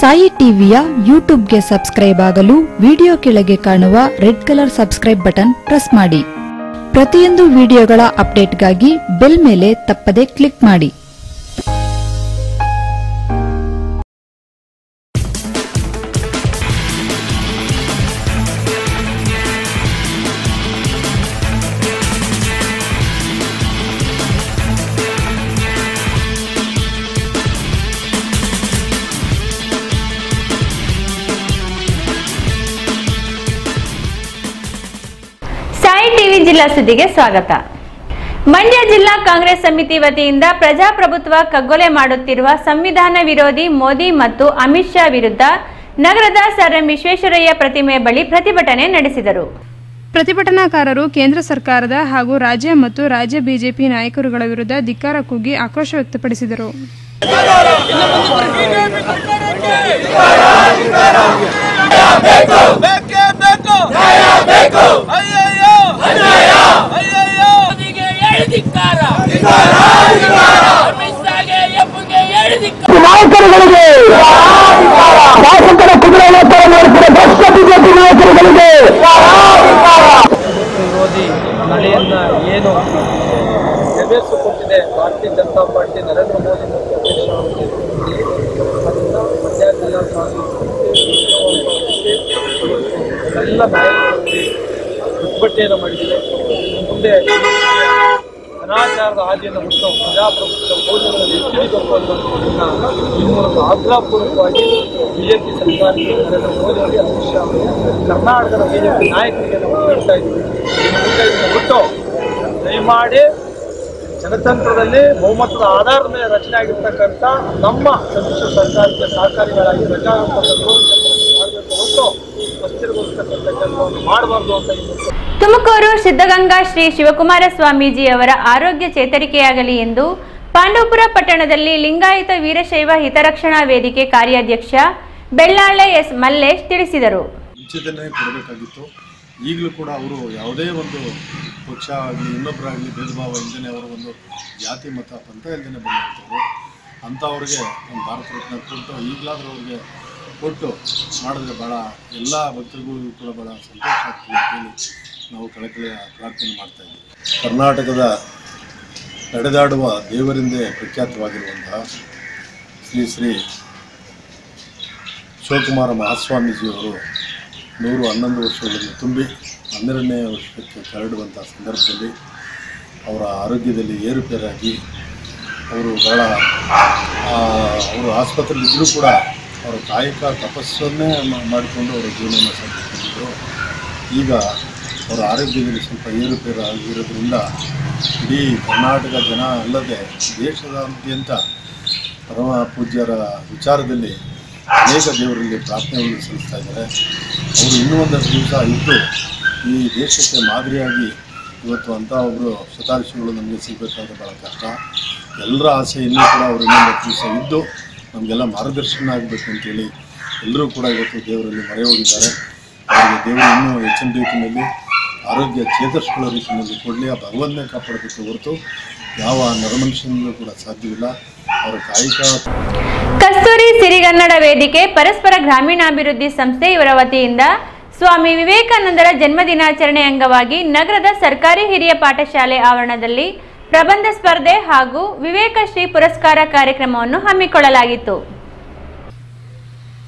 ಸಾಯಿ ಟಿವಿಯ ಯೂಟ್ಯೂಬ್ಗೆ ಸಬ್ಸ್ಕ್ರೈಬ್ ಆಗಲು ವಿಡಿಯೋ ಕೆಳಗೆ ಕಾಣುವ red colour subscribe button press ಮಾಡಿ. ಪ್ರತಿಯೊಂದು ವಿಡಿಯೋಗಳ ಅಪ್ಡೇಟ್ಗಾಗಿ ಬೆಲ್ ಮೇಲೆ ತಪ್ಪದೆ ಕ್ಲಿಕ್ ಮಾಡಿ. ಜಿಲ್ಲಾ ಸುದ್ದಿಗೆ ಸ್ವಾಗತ ಮಂಡ್ಯ ಜಿಲ್ಲಾ ಕಾಂಗ್ರೆಸ್ ಸಮಿತಿ ವತಿಯಿಂದ ಪ್ರಜಾಪ್ರಭುತ್ವ ಕಗ್ಗೊಲೆ ಮಾಡುತ್ತಿರುವ ಸಂವಿಧಾನ ವಿರೋಧಿ ಮೋದಿ ಮತ್ತು ಅಮಿತ್ ಶಾ ವಿರುದ್ಧ ನಗರದ ಸರ್ ಎಂ ವಿಶ್ವೇಶ್ವರಯ್ಯ ಪ್ರತಿಮೆ ಬಳಿ ಪ್ರತಿಭಟನೆ ನಡೆಸಿದರು ಪ್ರತಿಭಟನಾಕಾರರು ಕೇಂದ್ರ ಸರ್ಕಾರದ ಹಾಗೂ ರಾಜ್ಯ ಮತ್ತು ರಾಜ್ಯ ಬಿಜೆಪಿ ನಾಯಕರುಗಳ ವಿರುದ್ಧ ಧಿಕ್ಕಾರ ಕೂಗಿ ಆಕ್ರೋಶ ವ್ಯಕ್ತಪಡಿಸಿದರು ನಾಯಕರುಗಳಿಗೆ! ಶಾಸಕರ ಕುದುರೆ ವ್ಯಾಪಾರ ನಡೆಸಿದ ಭ್ರಷ್ಟ ಬಿಜೆಪಿ ನಾಯಕರುಗಳಿಗೆ! ವಿರೋಧಿ ನಡೆಯನ್ನ ಏನು ಎದುರಿಸಿಕೊಟ್ಟಿದೆ ಭಾರತೀಯ ಜನತಾ ಪಾರ್ಟಿ ನರೇಂದ್ರ ಮೋದಿ ಎಲ್ಲ ನಾಯಕರಲ್ಲಿ ಪ್ರತಿಭಟನೆಯನ್ನು ಮಾಡಿದ್ದೇವೆ. ಮುಂದೆ ಅನಾಚಾರದ ಹಾದಿಯನ್ನು ಮುಟ್ಟು ಪ್ರಜಾಪ್ರಭುತ್ವದ ಮೌಲ್ಯಗಳನ್ನು ಅನ್ನುವಂಥದ್ದನ್ನು ಈ ಮೂಲಕ ಆಗ್ರಹಪೂರ್ವಕವಾಗಿ ಬಿಜೆಪಿ ಸರ್ಕಾರಕ್ಕೆ ನರೇಂದ್ರ ಮೋದಿ ಅವರಿಗೆ ಅಮಿತ್ ಶಾ ಕರ್ನಾಟಕದ ಬಿಜೆಪಿ ನಾಯಕರಿಗೆ ನಾವು ಹೇಳ್ತಾ ಇದ್ದೀವಿ. ಬಿಟ್ಟು ದಯಮಾಡಿ ಜನತಂತ್ರದಲ್ಲಿ ಬಹುಮತದ ಆಧಾರದ ಮೇಲೆ ರಚನೆ ಆಗಿರ್ತಕ್ಕಂಥ ನಮ್ಮ ಸಮ್ಮಿಶ್ರ ಸರ್ಕಾರಕ್ಕೆ ಸಹಕಾರಿಗಳಾಗಿ ಪ್ರಜಾಪ್ರಭುತ್ವ ಮಾಡಬೇಕು ಹೊರತು ಅಸ್ಥಿರಗೊಳಿಸ್ತಕ್ಕಂಥ ಕೆಲಸವನ್ನು ಅಂತ ತುಮಕೂರು ಸಿದ್ಧಗಂಗಾ ಶ್ರೀ ಶಿವಕುಮಾರ ಸ್ವಾಮೀಜಿ ಅವರ ಆರೋಗ್ಯ ಚೇತರಿಕೆಯಾಗಲಿ ಎಂದು ಪಾಂಡವಪುರ ಪಟ್ಟಣದಲ್ಲಿ ಲಿಂಗಾಯತ ವೀರಶೈವ ಹಿತರಕ್ಷಣಾ ವೇದಿಕೆ ಕಾರ್ಯಾಧ್ಯಕ್ಷ ಬೆಳ್ಳಾಳೆ ಎಸ್ ಮಲ್ಲೇಶ್ ತಿಳಿಸಿದರು. ಈಗಲೂ ಕೂಡ ಅವರು ಯಾವುದೇ ಒಂದು ಪಕ್ಷ ಆಗಲಿ ಇನ್ನೊಬ್ಬರಾಗಲಿ ಭೇದ ಭಾವ ಇಲ್ಲದೇ ಅವರ ಒಂದು ಜಾತಿ, ಮತ, ಪಂಥ ಇಲ್ಲದೇ ಬಂದಿರ್ತಾರೆ ಅಂಥವ್ರಿಗೆ ಒಂದು ಭಾರತ ರತ್ನ ಕೊಟ್ಟು ಈಗಲಾದರೂ ಅವ್ರಿಗೆ ಕೊಟ್ಟು ಮಾಡಿದ್ರೆ ಭಾಳ ಎಲ್ಲ ಭಕ್ತರಿಗೂ ಕೂಡ ಭಾಳ ಸಂತೋಷ ಆಗ್ತದೆ ನಾವು ಕಳಕಳಿಯ ಪ್ರಾರ್ಥನೆ ಮಾಡ್ತಾ ಇದ್ದೀವಿ. ಕರ್ನಾಟಕದ ನಡೆದಾಡುವ ದೇವರಿಂದೇ ಪ್ರಖ್ಯಾತವಾಗಿರುವಂತಹ ಶ್ರೀ ಶ್ರೀ ಶಿವಕುಮಾರ ಮಹಾಸ್ವಾಮೀಜಿಯವರು ನೂರು ಹನ್ನೊಂದು ವರ್ಷಗಳನ್ನು ತುಂಬಿ ಹನ್ನೆರಡನೇ ವರ್ಷಕ್ಕೆ ಕರಡುವಂಥ ಸಂದರ್ಭದಲ್ಲಿ ಅವರ ಆರೋಗ್ಯದಲ್ಲಿ ಏರುಪೇರಾಗಿ ಅವರು ಭಾಳ ಅವರು ಆಸ್ಪತ್ರೆಯಲ್ಲಿದ್ದರೂ ಕೂಡ ಅವರ ಕಾಯಕ ತಪಸ್ಸನ್ನೇ ಮಾಡಿಕೊಂಡು ಅವರ ಜೀವನವನ್ನು ಸಾಗಿಕೊಂಡಿದ್ದರು ಈಗ ಅವರ ಆರೋಗ್ಯದಲ್ಲಿ ಸ್ವಲ್ಪ ಏರುಪೇರು ಆಗಿರೋದ್ರಿಂದ ಇಡೀ ಕರ್ನಾಟಕ ಜನ ಅಲ್ಲದೆ ದೇಶದಾದ್ಯಂತ ಪರಮ ಪೂಜ್ಯರ ವಿಚಾರದಲ್ಲಿ ಅನೇಕ ದೇವರಲ್ಲಿ ಪ್ರಾರ್ಥನೆಗಳನ್ನು ಸಲ್ಲಿಸ್ತಾ ಇದ್ದಾರೆ. ಅವರು ಇನ್ನೂ ಒಂದಷ್ಟು ದಿವಸ ಇದ್ದು ಈ ದೇಶಕ್ಕೆ ಮಾದರಿಯಾಗಿ ಇವತ್ತು ಅಂತ ಒಬ್ಬರು ಶತಾಯುಷಿಗಳು ನಮಗೆ ಸಿಗಬೇಕಾದ್ರೆ ಭಾಳ ಕಷ್ಟ. ಎಲ್ಲರ ಆಸೆ ಇನ್ನೂ ಕೂಡ ಅವರು ಇನ್ನೊಂದು ದಿವಸ ಇದ್ದು ನಮಗೆಲ್ಲ ಮಾರ್ಗದರ್ಶನ ಆಗಬೇಕು ಅಂತೇಳಿ ಎಲ್ಲರೂ ಕೂಡ ಇವತ್ತು ದೇವರಲ್ಲಿ ಮೊರೆ ಹೋಗಿದ್ದಾರೆ ಅವರಿಗೆ ದೇವರು ಇನ್ನೂ ಹೆಚ್ಚಿನ ರೀತಿಯಲ್ಲಿ ಆರೋಗ್ಯ ಚೇತರಿಸ್ಕೊಳ್ಳೋ ರೀತಿಯಲ್ಲಿ ಕೊಡಲಿ, ಆ ಭಗವಂತನೇ ಕಾಪಾಡಬೇಕು ಹೊರತು ಯಾವ ನರಮನುಷ್ಯನೂ ಕೂಡ ಸಾಧ್ಯವಿಲ್ಲ. ಅವರ ಕಾಯಿಕ ಕಸ್ತೂರಿ ಸಿರಿಗನ್ನಡ ವೇದಿಕೆ ಪರಸ್ಪರ ಗ್ರಾಮೀಣಾಭಿವೃದ್ಧಿ ಸಂಸ್ಥೆ ಇವರ ವತಿಯಿಂದ ಸ್ವಾಮಿ ವಿವೇಕಾನಂದರ ಜನ್ಮದಿನಾಚರಣೆ ಅಂಗವಾಗಿ ನಗರದ ಸರ್ಕಾರಿ ಹಿರಿಯ ಪಾಠಶಾಲೆ ಆವರಣದಲ್ಲಿ ಪ್ರಬಂಧ ಸ್ಪರ್ಧೆ ಹಾಗೂ ವಿವೇಕಶ್ರೀ ಪುರಸ್ಕಾರ ಕಾರ್ಯಕ್ರಮವನ್ನು ಹಮ್ಮಿಕೊಳ್ಳಲಾಗಿತ್ತು.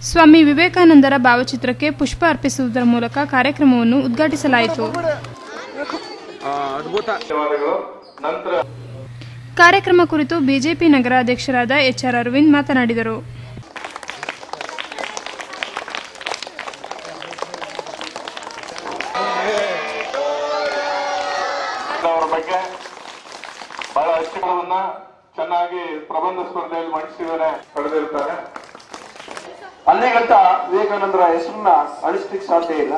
ಸ್ವಾಮಿ ವಿವೇಕಾನಂದರ ಭಾವಚಿತ್ರಕ್ಕೆ ಪುಷ್ಪ ಅರ್ಪಿಸುವುದರ ಮೂಲಕ ಕಾರ್ಯಕ್ರಮವನ್ನು ಉದ್ಘಾಟಿಸಲಾಯಿತು. ಕಾರ್ಯಕ್ರಮ ಕುರಿತು ಬಿಜೆಪಿ ನಗರಾಧ್ಯಕ್ಷರಾದ ಎಚ್ಆರ್ ಅರವಿಂದ್ ಮಾತನಾಡಿದರು ಅವರ ಬಗ್ಗೆ ಬಹಳ ಅಚ್ಚುಗಳನ್ನ ಚೆನ್ನಾಗಿ ಪ್ರಬಂಧ ಸ್ಪರ್ಧೆಯಲ್ಲಿ ಮಂಡಿಸಿದರೆ ಪಡೆದಿರ್ತಾರೆ ಅಲ್ಲಿಗಂತ ವಿವೇಕಾನಂದರ ಹೆಸರನ್ನ ಅಳಿಸ್ಲಿಕ್ಕೆ ಸಾಧ್ಯ ಇಲ್ಲ.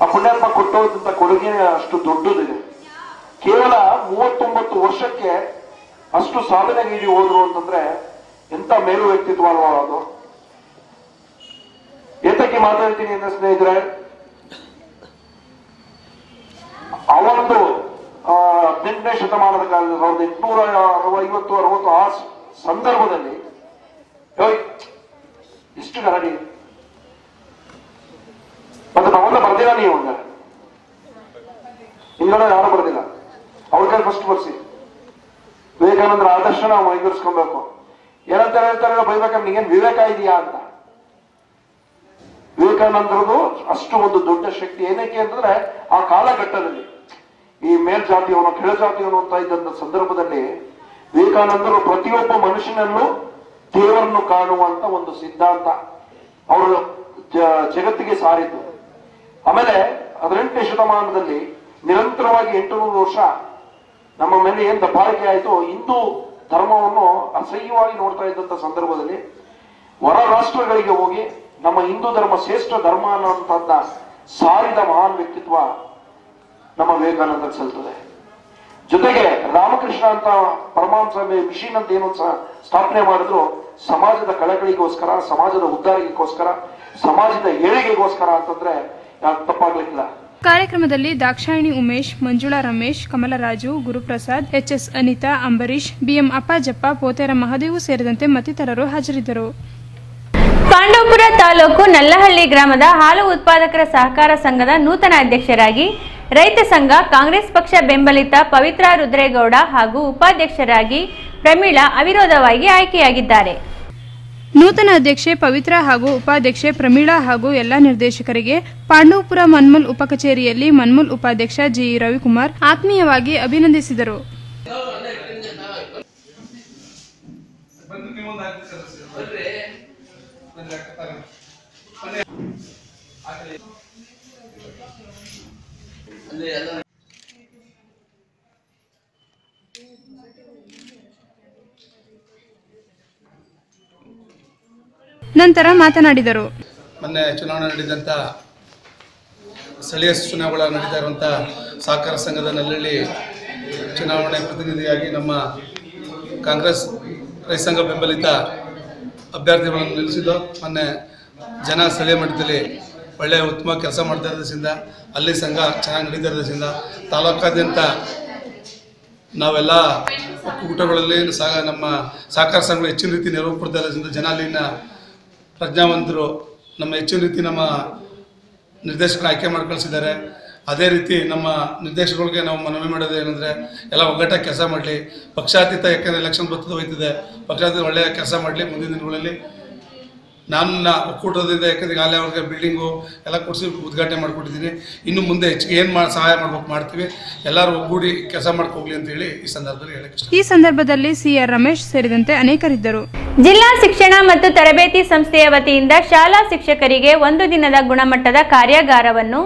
ಆ ಪುಣ್ಯಪ್ಪ ಕೊಟ್ಟೋದಂತ ಕೊಡುಗೆ ಅಷ್ಟು ದೊಡ್ಡದಿದೆ. ಕೇವಲ ಮೂವತ್ತೊಂಬತ್ತು ವರ್ಷಕ್ಕೆ ಅಷ್ಟು ಸಾಧನೆಗೀಡಿ ಹೋದ್ರು ಅಂತಂದ್ರೆ ಎಂತ ಮೇಲು ವ್ಯಕ್ತಿತ್ವ ಅಲ್ವಾ ಅದು? ಏತಕ್ಕೆ ಮಾತಾಡ್ತೀನಿ ಅಂದ್ರೆ ಸ್ನೇಹಿತರೆ ಅವರದ್ದು ಆ, ಹದಿನೆಂಟನೇ ಶತಮಾನದ ಕಾಲದ ಸಾವಿರದ ಎಂಟುನೂರ ಐವತ್ತು ಅರವತ್ತು ಆ ಸಂದರ್ಭದಲ್ಲಿ ಇಷ್ಟು ಗಲಾಟೆ ಮತ್ತೆ ನಾವೆಲ್ಲ ಬರ್ದಿಲ್ಲ ನೀವು ಹಂಗಾರೆ ಹಿಂಗಡೆ ಯಾರು ಬರ್ದಿಲ್ಲ? ಅವ್ರ ಕೈ ಫಸ್ಟ್ ಬರ್ಸಿ. ವಿವೇಕಾನಂದರ ಆದರ್ಶ ನಾವು ಮೈಗೂರಿಸ್ಕೊಬೇಕು. ಏನಂತ ಹೇಳ್ತಾರೆ ಬೈಬೇಕಂದ್ರೆ ನಿಂಗೇನು ವಿವೇಕ ಇದೆಯಾ ಅಂತ. ವಿವೇಕಾನಂದರದು ಅಷ್ಟು ಒಂದು ದೊಡ್ಡ ಶಕ್ತಿ. ಏನಕ್ಕೆ ಅಂತಂದ್ರೆ, ಆ ಕಾಲಘಟ್ಟದಲ್ಲಿ ಈ ಮೇಲ್ಜಾತಿಯವನು ಕೆಳಜಾತಿಯವನು ಅಂತ ಇದ್ದಂತ ಸಂದರ್ಭದಲ್ಲಿ ವಿವೇಕಾನಂದರು ಪ್ರತಿಯೊಬ್ಬ ಮನುಷ್ಯನಲ್ಲೂ ದೇವರನ್ನು ಕಾಣುವಂತ ಒಂದು ಸಿದ್ಧಾಂತ ಅವರು ಜಗತ್ತಿಗೆ ಸಾರಿದ್ದು. ಆಮೇಲೆ ಹದಿನೆಂಟನೇ ಶತಮಾನದಲ್ಲಿ ನಿರಂತರವಾಗಿ ಎಂಟುನೂರು ವರ್ಷ ನಮ್ಮ ಮೇಲೆ ಏನ್ ದಬ್ಬಾಳಿಕೆ ಆಯಿತು ಹಿಂದೂ ಧರ್ಮವನ್ನು ಅಸಹ್ಯವಾಗಿ ನೋಡ್ತಾ ಇದ್ದಂತ ಸಂದರ್ಭದಲ್ಲಿ ಹೊರ ರಾಷ್ಟ್ರಗಳಿಗೆ ಹೋಗಿ ನಮ್ಮ ಹಿಂದೂ ಧರ್ಮ ಶ್ರೇಷ್ಠ ಧರ್ಮ ಅನ್ನುವಂಥದ್ದ ಸಾರಿದ ಮಹಾನ್ ವ್ಯಕ್ತಿತ್ವ ನಮ್ಮ ವಿವೇಕಾನಂದ ಸಲ್ತದೆ ಜೊತೆಗೆ ರಾಮಕೃಷ್ಣ ಅಂತ ಪರಮಾಂಸ ಮಿಷಿನ್ ಅಂತ ಏನು ಸಹ ಸ್ಥಾಪನೆ ಮಾಡಿದ್ರು ಸಮಾಜದ ಕಳಕಳಿಗೋಸ್ಕರ ಸಮಾಜದ ಉದ್ದಾರಿಗೋಸ್ಕರ ಸಮಾಜದ ಏಳಿಗೆಗೋಸ್ಕರ ಅಂತಂದ್ರೆ ಯಾಕೆ ತಪ್ಪಾಗ್ಲಿಕ್ಕಿಲ್ಲ. ಕಾರ್ಯಕ್ರಮದಲ್ಲಿ Dakshayini Umesh Manjula Ramesh Kamalaraju Guruprasad H S Anitha Ambareesh B M Appajappa Pothera Mahadevu ಸೇರಿದಂತೆ ಮತ್ತಿತರರು ಹಾಜರಿದ್ದರು. ಪಾಂಡವಪುರ ತಾಲೂಕು ನಲ್ಲಹಳ್ಳಿ ಗ್ರಾಮದ ಹಾಲು ಉತ್ಪಾದಕರ ಸಹಕಾರ ಸಂಘದ ನೂತನ ಅಧ್ಯಕ್ಷರಾಗಿ ರೈತ ಸಂಘ ಕಾಂಗ್ರೆಸ್ ಪಕ್ಷ ಬೆಂಬಲಿತ ಪವಿತ್ರ ರುದ್ರೇಗೌಡ ಹಾಗೂ ಉಪಾಧ್ಯಕ್ಷರಾಗಿ ಪ್ರಮೀಳಾ ಅವಿರೋಧವಾಗಿ ಆಯ್ಕೆಯಾಗಿದ್ದಾರೆ. ನೂತನ ಅಧ್ಯಕ್ಷೆ ಪವಿತ್ರ ಹಾಗೂ ಉಪಾಧ್ಯಕ್ಷೆ ಪ್ರಮೀಳಾ ಹಾಗೂ ಎಲ್ಲಾ ನಿರ್ದೇಶಕರಿಗೆ ಪಾಂಡವಪುರ ಮನ್ಮೂಲ್ ಉಪಕಚೇರಿಯಲ್ಲಿ ಮನ್ಮುಲ್ ಉಪಾಧ್ಯಕ್ಷ ಜಿ. ರವಿಕುಮಾರ್ ಆತ್ಮೀಯವಾಗಿ ಅಭಿನಂದಿಸಿದರು. ನಂತರ ಮಾತನಾಡಿದರು. ಮೊನ್ನೆ ಚುನಾವಣೆ ನಡೆದಂತ ಸ್ಥಳೀಯ ಚುನಾವಣೆ ನಡೀತಾ ಇರುವಂಥ ಸಹಕಾರ ಸಂಘದ ನಲ್ಲಳ್ಳಿ ಚುನಾವಣೆ ಪ್ರತಿನಿಧಿಯಾಗಿ ನಮ್ಮ ಕಾಂಗ್ರೆಸ್ ರೈತ ಸಂಘ ಬೆಂಬಲಿತ ಅಭ್ಯರ್ಥಿಗಳನ್ನು ನಿಲ್ಲಿಸಿದ್ದು. ಮೊನ್ನೆ ಜನ ಸ್ಥಳೀಯ ಮಟ್ಟದಲ್ಲಿ ಒಳ್ಳೆಯ ಉತ್ತಮ ಕೆಲಸ ಮಾಡ್ತಾ ಇರೋದ್ರಿಂದ, ಅಲ್ಲಿ ಸಂಘ ಚೆನ್ನಾಗಿ ನಡೀತಾ ಇರೋದ್ರಿಂದ, ತಾಲೂಕಾದ್ಯಂತ ನಾವೆಲ್ಲ ಒಕ್ಕೂಟಗಳಲ್ಲಿ ಸಹ ನಮ್ಮ ಸಹಕಾರ ಸಂಘಗಳು ಹೆಚ್ಚಿನ ರೀತಿ ನೆರವು ಕೊಡ್ತಾ ಇರೋದ್ರಿಂದ ಜನ ಅಲ್ಲಿನ ಪ್ರಜ್ಞಾವಂತರು, ನಮ್ಮ ಹೆಚ್ಚಿನ ರೀತಿ ನಮ್ಮ ನಿರ್ದೇಶಕರು ಆಯ್ಕೆ ಮಾಡಿ ಕಳಿಸಿದ್ದಾರೆ. ಅದೇ ರೀತಿ ನಮ್ಮ ನಿರ್ದೇಶಕರಿಗೆ ನಾವು ಮನವಿ ಮಾಡೋದು ಏನಂದರೆ, ಎಲ್ಲ ಒಗ್ಗಟ್ಟಾಗಿ ಕೆಲಸ ಮಾಡಲಿ. ಪಕ್ಷಾತೀತ ಯಾಕೆಂದರೆ ಎಲೆಕ್ಷನ್ ಬರ್ತದೆ ಹೋಯ್ತದೆ. ಪಕ್ಷಾತೀತ ಒಳ್ಳೆಯ ಕೆಲಸ ಮಾಡಲಿ ಮುಂದಿನ ದಿನಗಳಲ್ಲಿ. ನನ್ನ ಒಕ್ಕೂಟದಿಂದ ಯಾಕಂದ್ರೆ ಈಗಾಗಲೇ ಅವ್ರಿಗೆ ಬಿಲ್ಡಿಂಗು ಎಲ್ಲ ಕೊಡಿಸಿ ಉದ್ಘಾಟನೆ ಮಾಡಿಕೊಟ್ಟಿದ್ದೀನಿ. ಇನ್ನು ಮುಂದೆ ಹೆಚ್ಚಿಗೆ ಏನು ಮಾಡಿ ಸಹಾಯ ಮಾಡ್ಬೇಕು ಮಾಡ್ತೀವಿ. ಎಲ್ಲರೂ ಒಗ್ಗೂಡಿ ಕೆಲಸ ಮಾಡ್ಕೋಗ್ಲಿ ಅಂತ ಹೇಳಿ ಈ ಸಂದರ್ಭದಲ್ಲಿ ಹೇಳಕ್ಕೆ ಇಷ್ಟ. ಈ ಸಂದರ್ಭದಲ್ಲಿ ಸಿಆರ್ ರಮೇಶ್ ಸೇರಿದಂತೆ ಅನೇಕರಿದ್ದರು. ಜಿಲ್ಲಾ ಶಿಕ್ಷಣ ಮತ್ತು ತರಬೇತಿ ಸಂಸ್ಥೆಯ ವತಿಯಿಂದ ಶಾಲಾ ಶಿಕ್ಷಕರಿಗೆ ಒಂದು ದಿನದ ಗುಣಮಟ್ಟದ ಕಾರ್ಯಾಗಾರವನ್ನು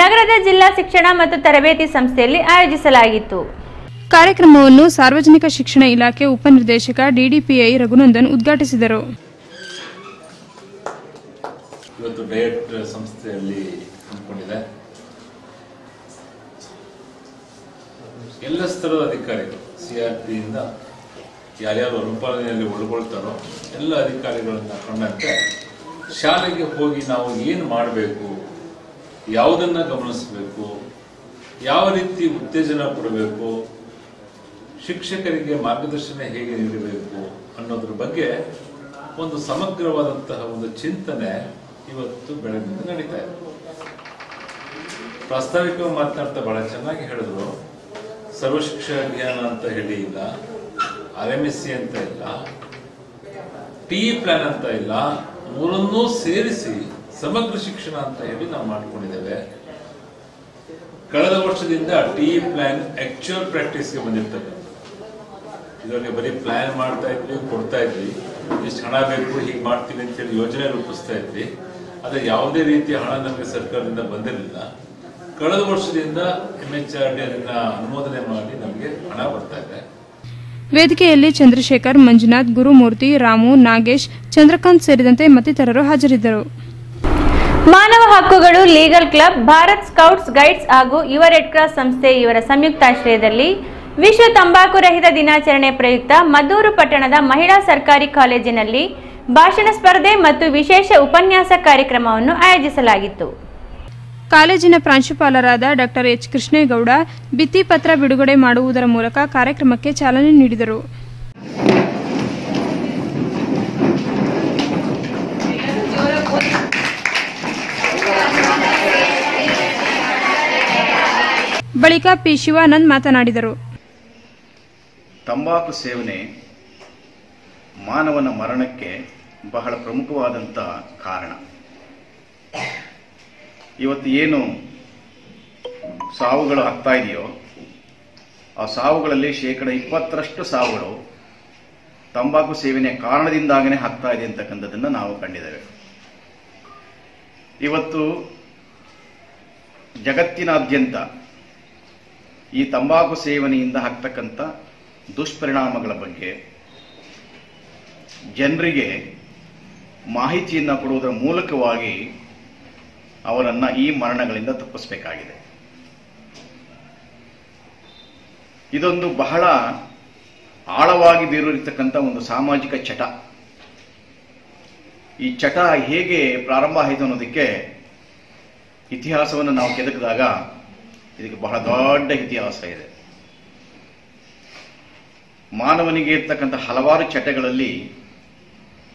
ನಗರದ ಜಿಲ್ಲಾ ಶಿಕ್ಷಣ ಮತ್ತು ತರಬೇತಿ ಸಂಸ್ಥೆಯಲ್ಲಿ ಆಯೋಜಿಸಲಾಗಿತ್ತು. ಕಾರ್ಯಕ್ರಮವನ್ನು ಸಾರ್ವಜನಿಕ ಶಿಕ್ಷಣ ಇಲಾಖೆ ಉಪನಿರ್ದೇಶಕ ಡಿಡಿಪಿಐ ರಘುನಂದನ್ ಉದ್ಘಾಟಿಸಿದರು. ಇವತ್ತು ಡಯಟ್ ಸಂಸ್ಥೆಯಲ್ಲಿ ಹಮ್ಮಿಕೊಂಡಿದೆ ಎಲ್ಲ ಸ್ಥಳದ ಅಧಿಕಾರಿಗಳು ಸಿ ಆರ್ ಪಿಯಿಂದ ಯಾರ್ಯಾರು ಅನುಪಾಲನೆಯಲ್ಲಿ ಒಳಗೊಳ್ತಾರೋ ಎಲ್ಲ ಅಧಿಕಾರಿಗಳನ್ನ ಕಂಡಂತೆ ಶಾಲೆಗೆ ಹೋಗಿ ನಾವು ಏನು ಮಾಡಬೇಕು, ಯಾವುದನ್ನ ಗಮನಿಸಬೇಕು, ಯಾವ ರೀತಿ ಉತ್ತೇಜನ ಕೊಡಬೇಕು, ಶಿಕ್ಷಕರಿಗೆ ಮಾರ್ಗದರ್ಶನ ಹೇಗೆ ನೀಡಬೇಕು ಅನ್ನೋದ್ರ ಬಗ್ಗೆ ಒಂದು ಸಮಗ್ರವಾದಂತಹ ಒಂದು ಚಿಂತನೆ ಇವತ್ತು ಬೆಳಗ್ಗೆ ನಡೀತಾ ಇದೆ. ಪ್ರಾಸ್ತಾವಿಕವಾಗಿ ಮಾತನಾಡ್ತಾ ಬಹಳ ಚೆನ್ನಾಗಿ ಹೇಳಿದ್ರು. ಸರ್ವಶಿಕ್ಷಾ ಅಭಿಯಾನ ಅಂತ ಹೇಳಿ ಇಲ್ಲ. ಆರ್ ಎಂ ಎಸ್ ಸಿ ಅಂತ ಇಲ್ಲ. ಟಿ ಪ್ಲಾನ್ ಅಂತ ಇಲ್ಲ. ಮೂರನ್ನೂ ಸೇರಿಸಿ ಸಮಗ್ರ ಶಿಕ್ಷಣ ಅಂತ ಹೇಳಿ ನಾವು ಮಾಡ್ಕೊಂಡಿದ್ದೇವೆ. ಕಳೆದ ವರ್ಷದಿಂದ ಟಿ ಪ್ಲಾನ್ ಆಕ್ಚುಯಲ್ ಪ್ರಾಕ್ಟೀಸ್ಗೆ ಬಂದಿರ್ತಕ್ಕಂಥ ಇದರಲ್ಲಿ ಬರೀ ಪ್ಲಾನ್ ಮಾಡ್ತಾ ಇದ್ವಿ, ಕೊಡ್ತಾ ಇದ್ವಿ. ಎಷ್ಟು ಹಣ ಬೇಕು, ಹೀಗೆ ಮಾಡ್ತೀವಿ ಅಂತ ಹೇಳಿ ಯೋಜನೆ ರೂಪಿಸ್ತಾ ಇದ್ವಿ. ಆದ್ರೆ ಯಾವುದೇ ರೀತಿಯ ಹಣ ನಮಗೆ ಸರ್ಕಾರದಿಂದ ಬಂದಿರಲಿಲ್ಲ. ಕಳೆದ ವರ್ಷದಿಂದ ಎಂ ಎಚ್ ಆರ್ ಡಿ ಅದನ್ನ ಅನುಮೋದನೆ ಮಾಡಿ ನಮಗೆ ಹಣ ಬರ್ತಾ ಇದೆ. ವೇದಿಕೆಯಲ್ಲಿ ಚಂದ್ರಶೇಖರ್ ಮಂಜುನಾಥ್ ಗುರುಮೂರ್ತಿ ರಾಮು ನಾಗೇಶ್ ಚಂದ್ರಕಾಂತ್ ಸೇರಿದಂತೆ ಮತ್ತಿತರರು ಹಾಜರಿದ್ದರು. ಮಾನವ ಹಕ್ಕುಗಳು legal club Bharat scouts guides ಹಾಗೂ ಯುವ ರೆಡ್ ಕ್ರಾಸ್ ಸಂಸ್ಥೆ ಇವರ ಸಂಯುಕ್ತಾಶ್ರಯದಲ್ಲಿ ವಿಶ್ವ ತಂಬಾಕು ರಹಿತ ದಿನಾಚರಣೆ ಪ್ರಯುಕ್ತ ಮದ್ದೂರು ಪಟ್ಟಣದ ಮಹಿಳಾ ಸರ್ಕಾರಿ ಕಾಲೇಜಿನಲ್ಲಿ ಭಾಷಣ ಸ್ಪರ್ಧೆ ಮತ್ತು ವಿಶೇಷ ಉಪನ್ಯಾಸ ಕಾರ್ಯಕ್ರಮವನ್ನು ಆಯೋಜಿಸಲಾಗಿತ್ತು. ಕಾಲೇಜಿನ ಪ್ರಾಂಶುಪಾಲರಾದ ಡಾಕ್ಟರ್ ಎಚ್ ಕೃಷ್ಣೇಗೌಡ ಭಿತ್ತಿಪತ್ರ ಬಿಡುಗಡೆ ಮಾಡುವುದರ ಮೂಲಕ ಕಾರ್ಯಕ್ರಮಕ್ಕೆ ಚಾಲನೆ ನೀಡಿದರು. ಬಳಿಕ ಪಿ ಶಿವಾನಂದ್ ಮಾತನಾಡಿದರು. ತಂಬಾಕು ಸೇವನೆ ಮಾನವನ ಮರಣಕ್ಕೆ ಬಹಳ ಪ್ರಮುಖವಾದಂಥ ಕಾರಣ. ಇವತ್ತು ಏನು ಸಾವುಗಳು ಆಗ್ತಾ ಇದೆಯೋ, ಆ ಸಾವುಗಳಲ್ಲಿ ಶೇಕಡ ಇಪ್ಪತ್ತರಷ್ಟು ಸಾವುಗಳು ತಂಬಾಕು ಸೇವನೆಯ ಕಾರಣದಿಂದಾಗನೇ ಆಗ್ತಾ ಇದೆ ಅಂತಕ್ಕಂಥದ್ದನ್ನು ನಾವು ಕಂಡಿದ್ದೇವೆ. ಇವತ್ತು ಜಗತ್ತಿನಾದ್ಯಂತ ಈ ತಂಬಾಕು ಸೇವನೆಯಿಂದ ಆಗ್ತಕ್ಕಂಥ ದುಷ್ಪರಿಣಾಮಗಳ ಬಗ್ಗೆ ಜನರಿಗೆ ಮಾಹಿತಿಯನ್ನು ಕೊಡುವುದರ ಮೂಲಕವಾಗಿ ಅವರನ್ನು ಈ ಮರಣಗಳಿಂದ ತಪ್ಪಿಸಬೇಕಾಗಿದೆ. ಇದೊಂದು ಬಹಳ ಆಳವಾಗಿ ಬೇರೂರಿರ್ತಕ್ಕಂಥ ಒಂದು ಸಾಮಾಜಿಕ ಚಟ. ಈ ಚಟ ಹೇಗೆ ಪ್ರಾರಂಭ ಆಯಿತು ಅನ್ನೋದಕ್ಕೆ ಇತಿಹಾಸವನ್ನು ನಾವು ಕೆದಕಿದಾಗ ಇದಕ್ಕೆ ಬಹಳ ದೊಡ್ಡ ಇತಿಹಾಸ ಇದೆ. ಮಾನವನಿಗೆ ಇರ್ತಕ್ಕಂಥ ಹಲವಾರು ಚಟಗಳಲ್ಲಿ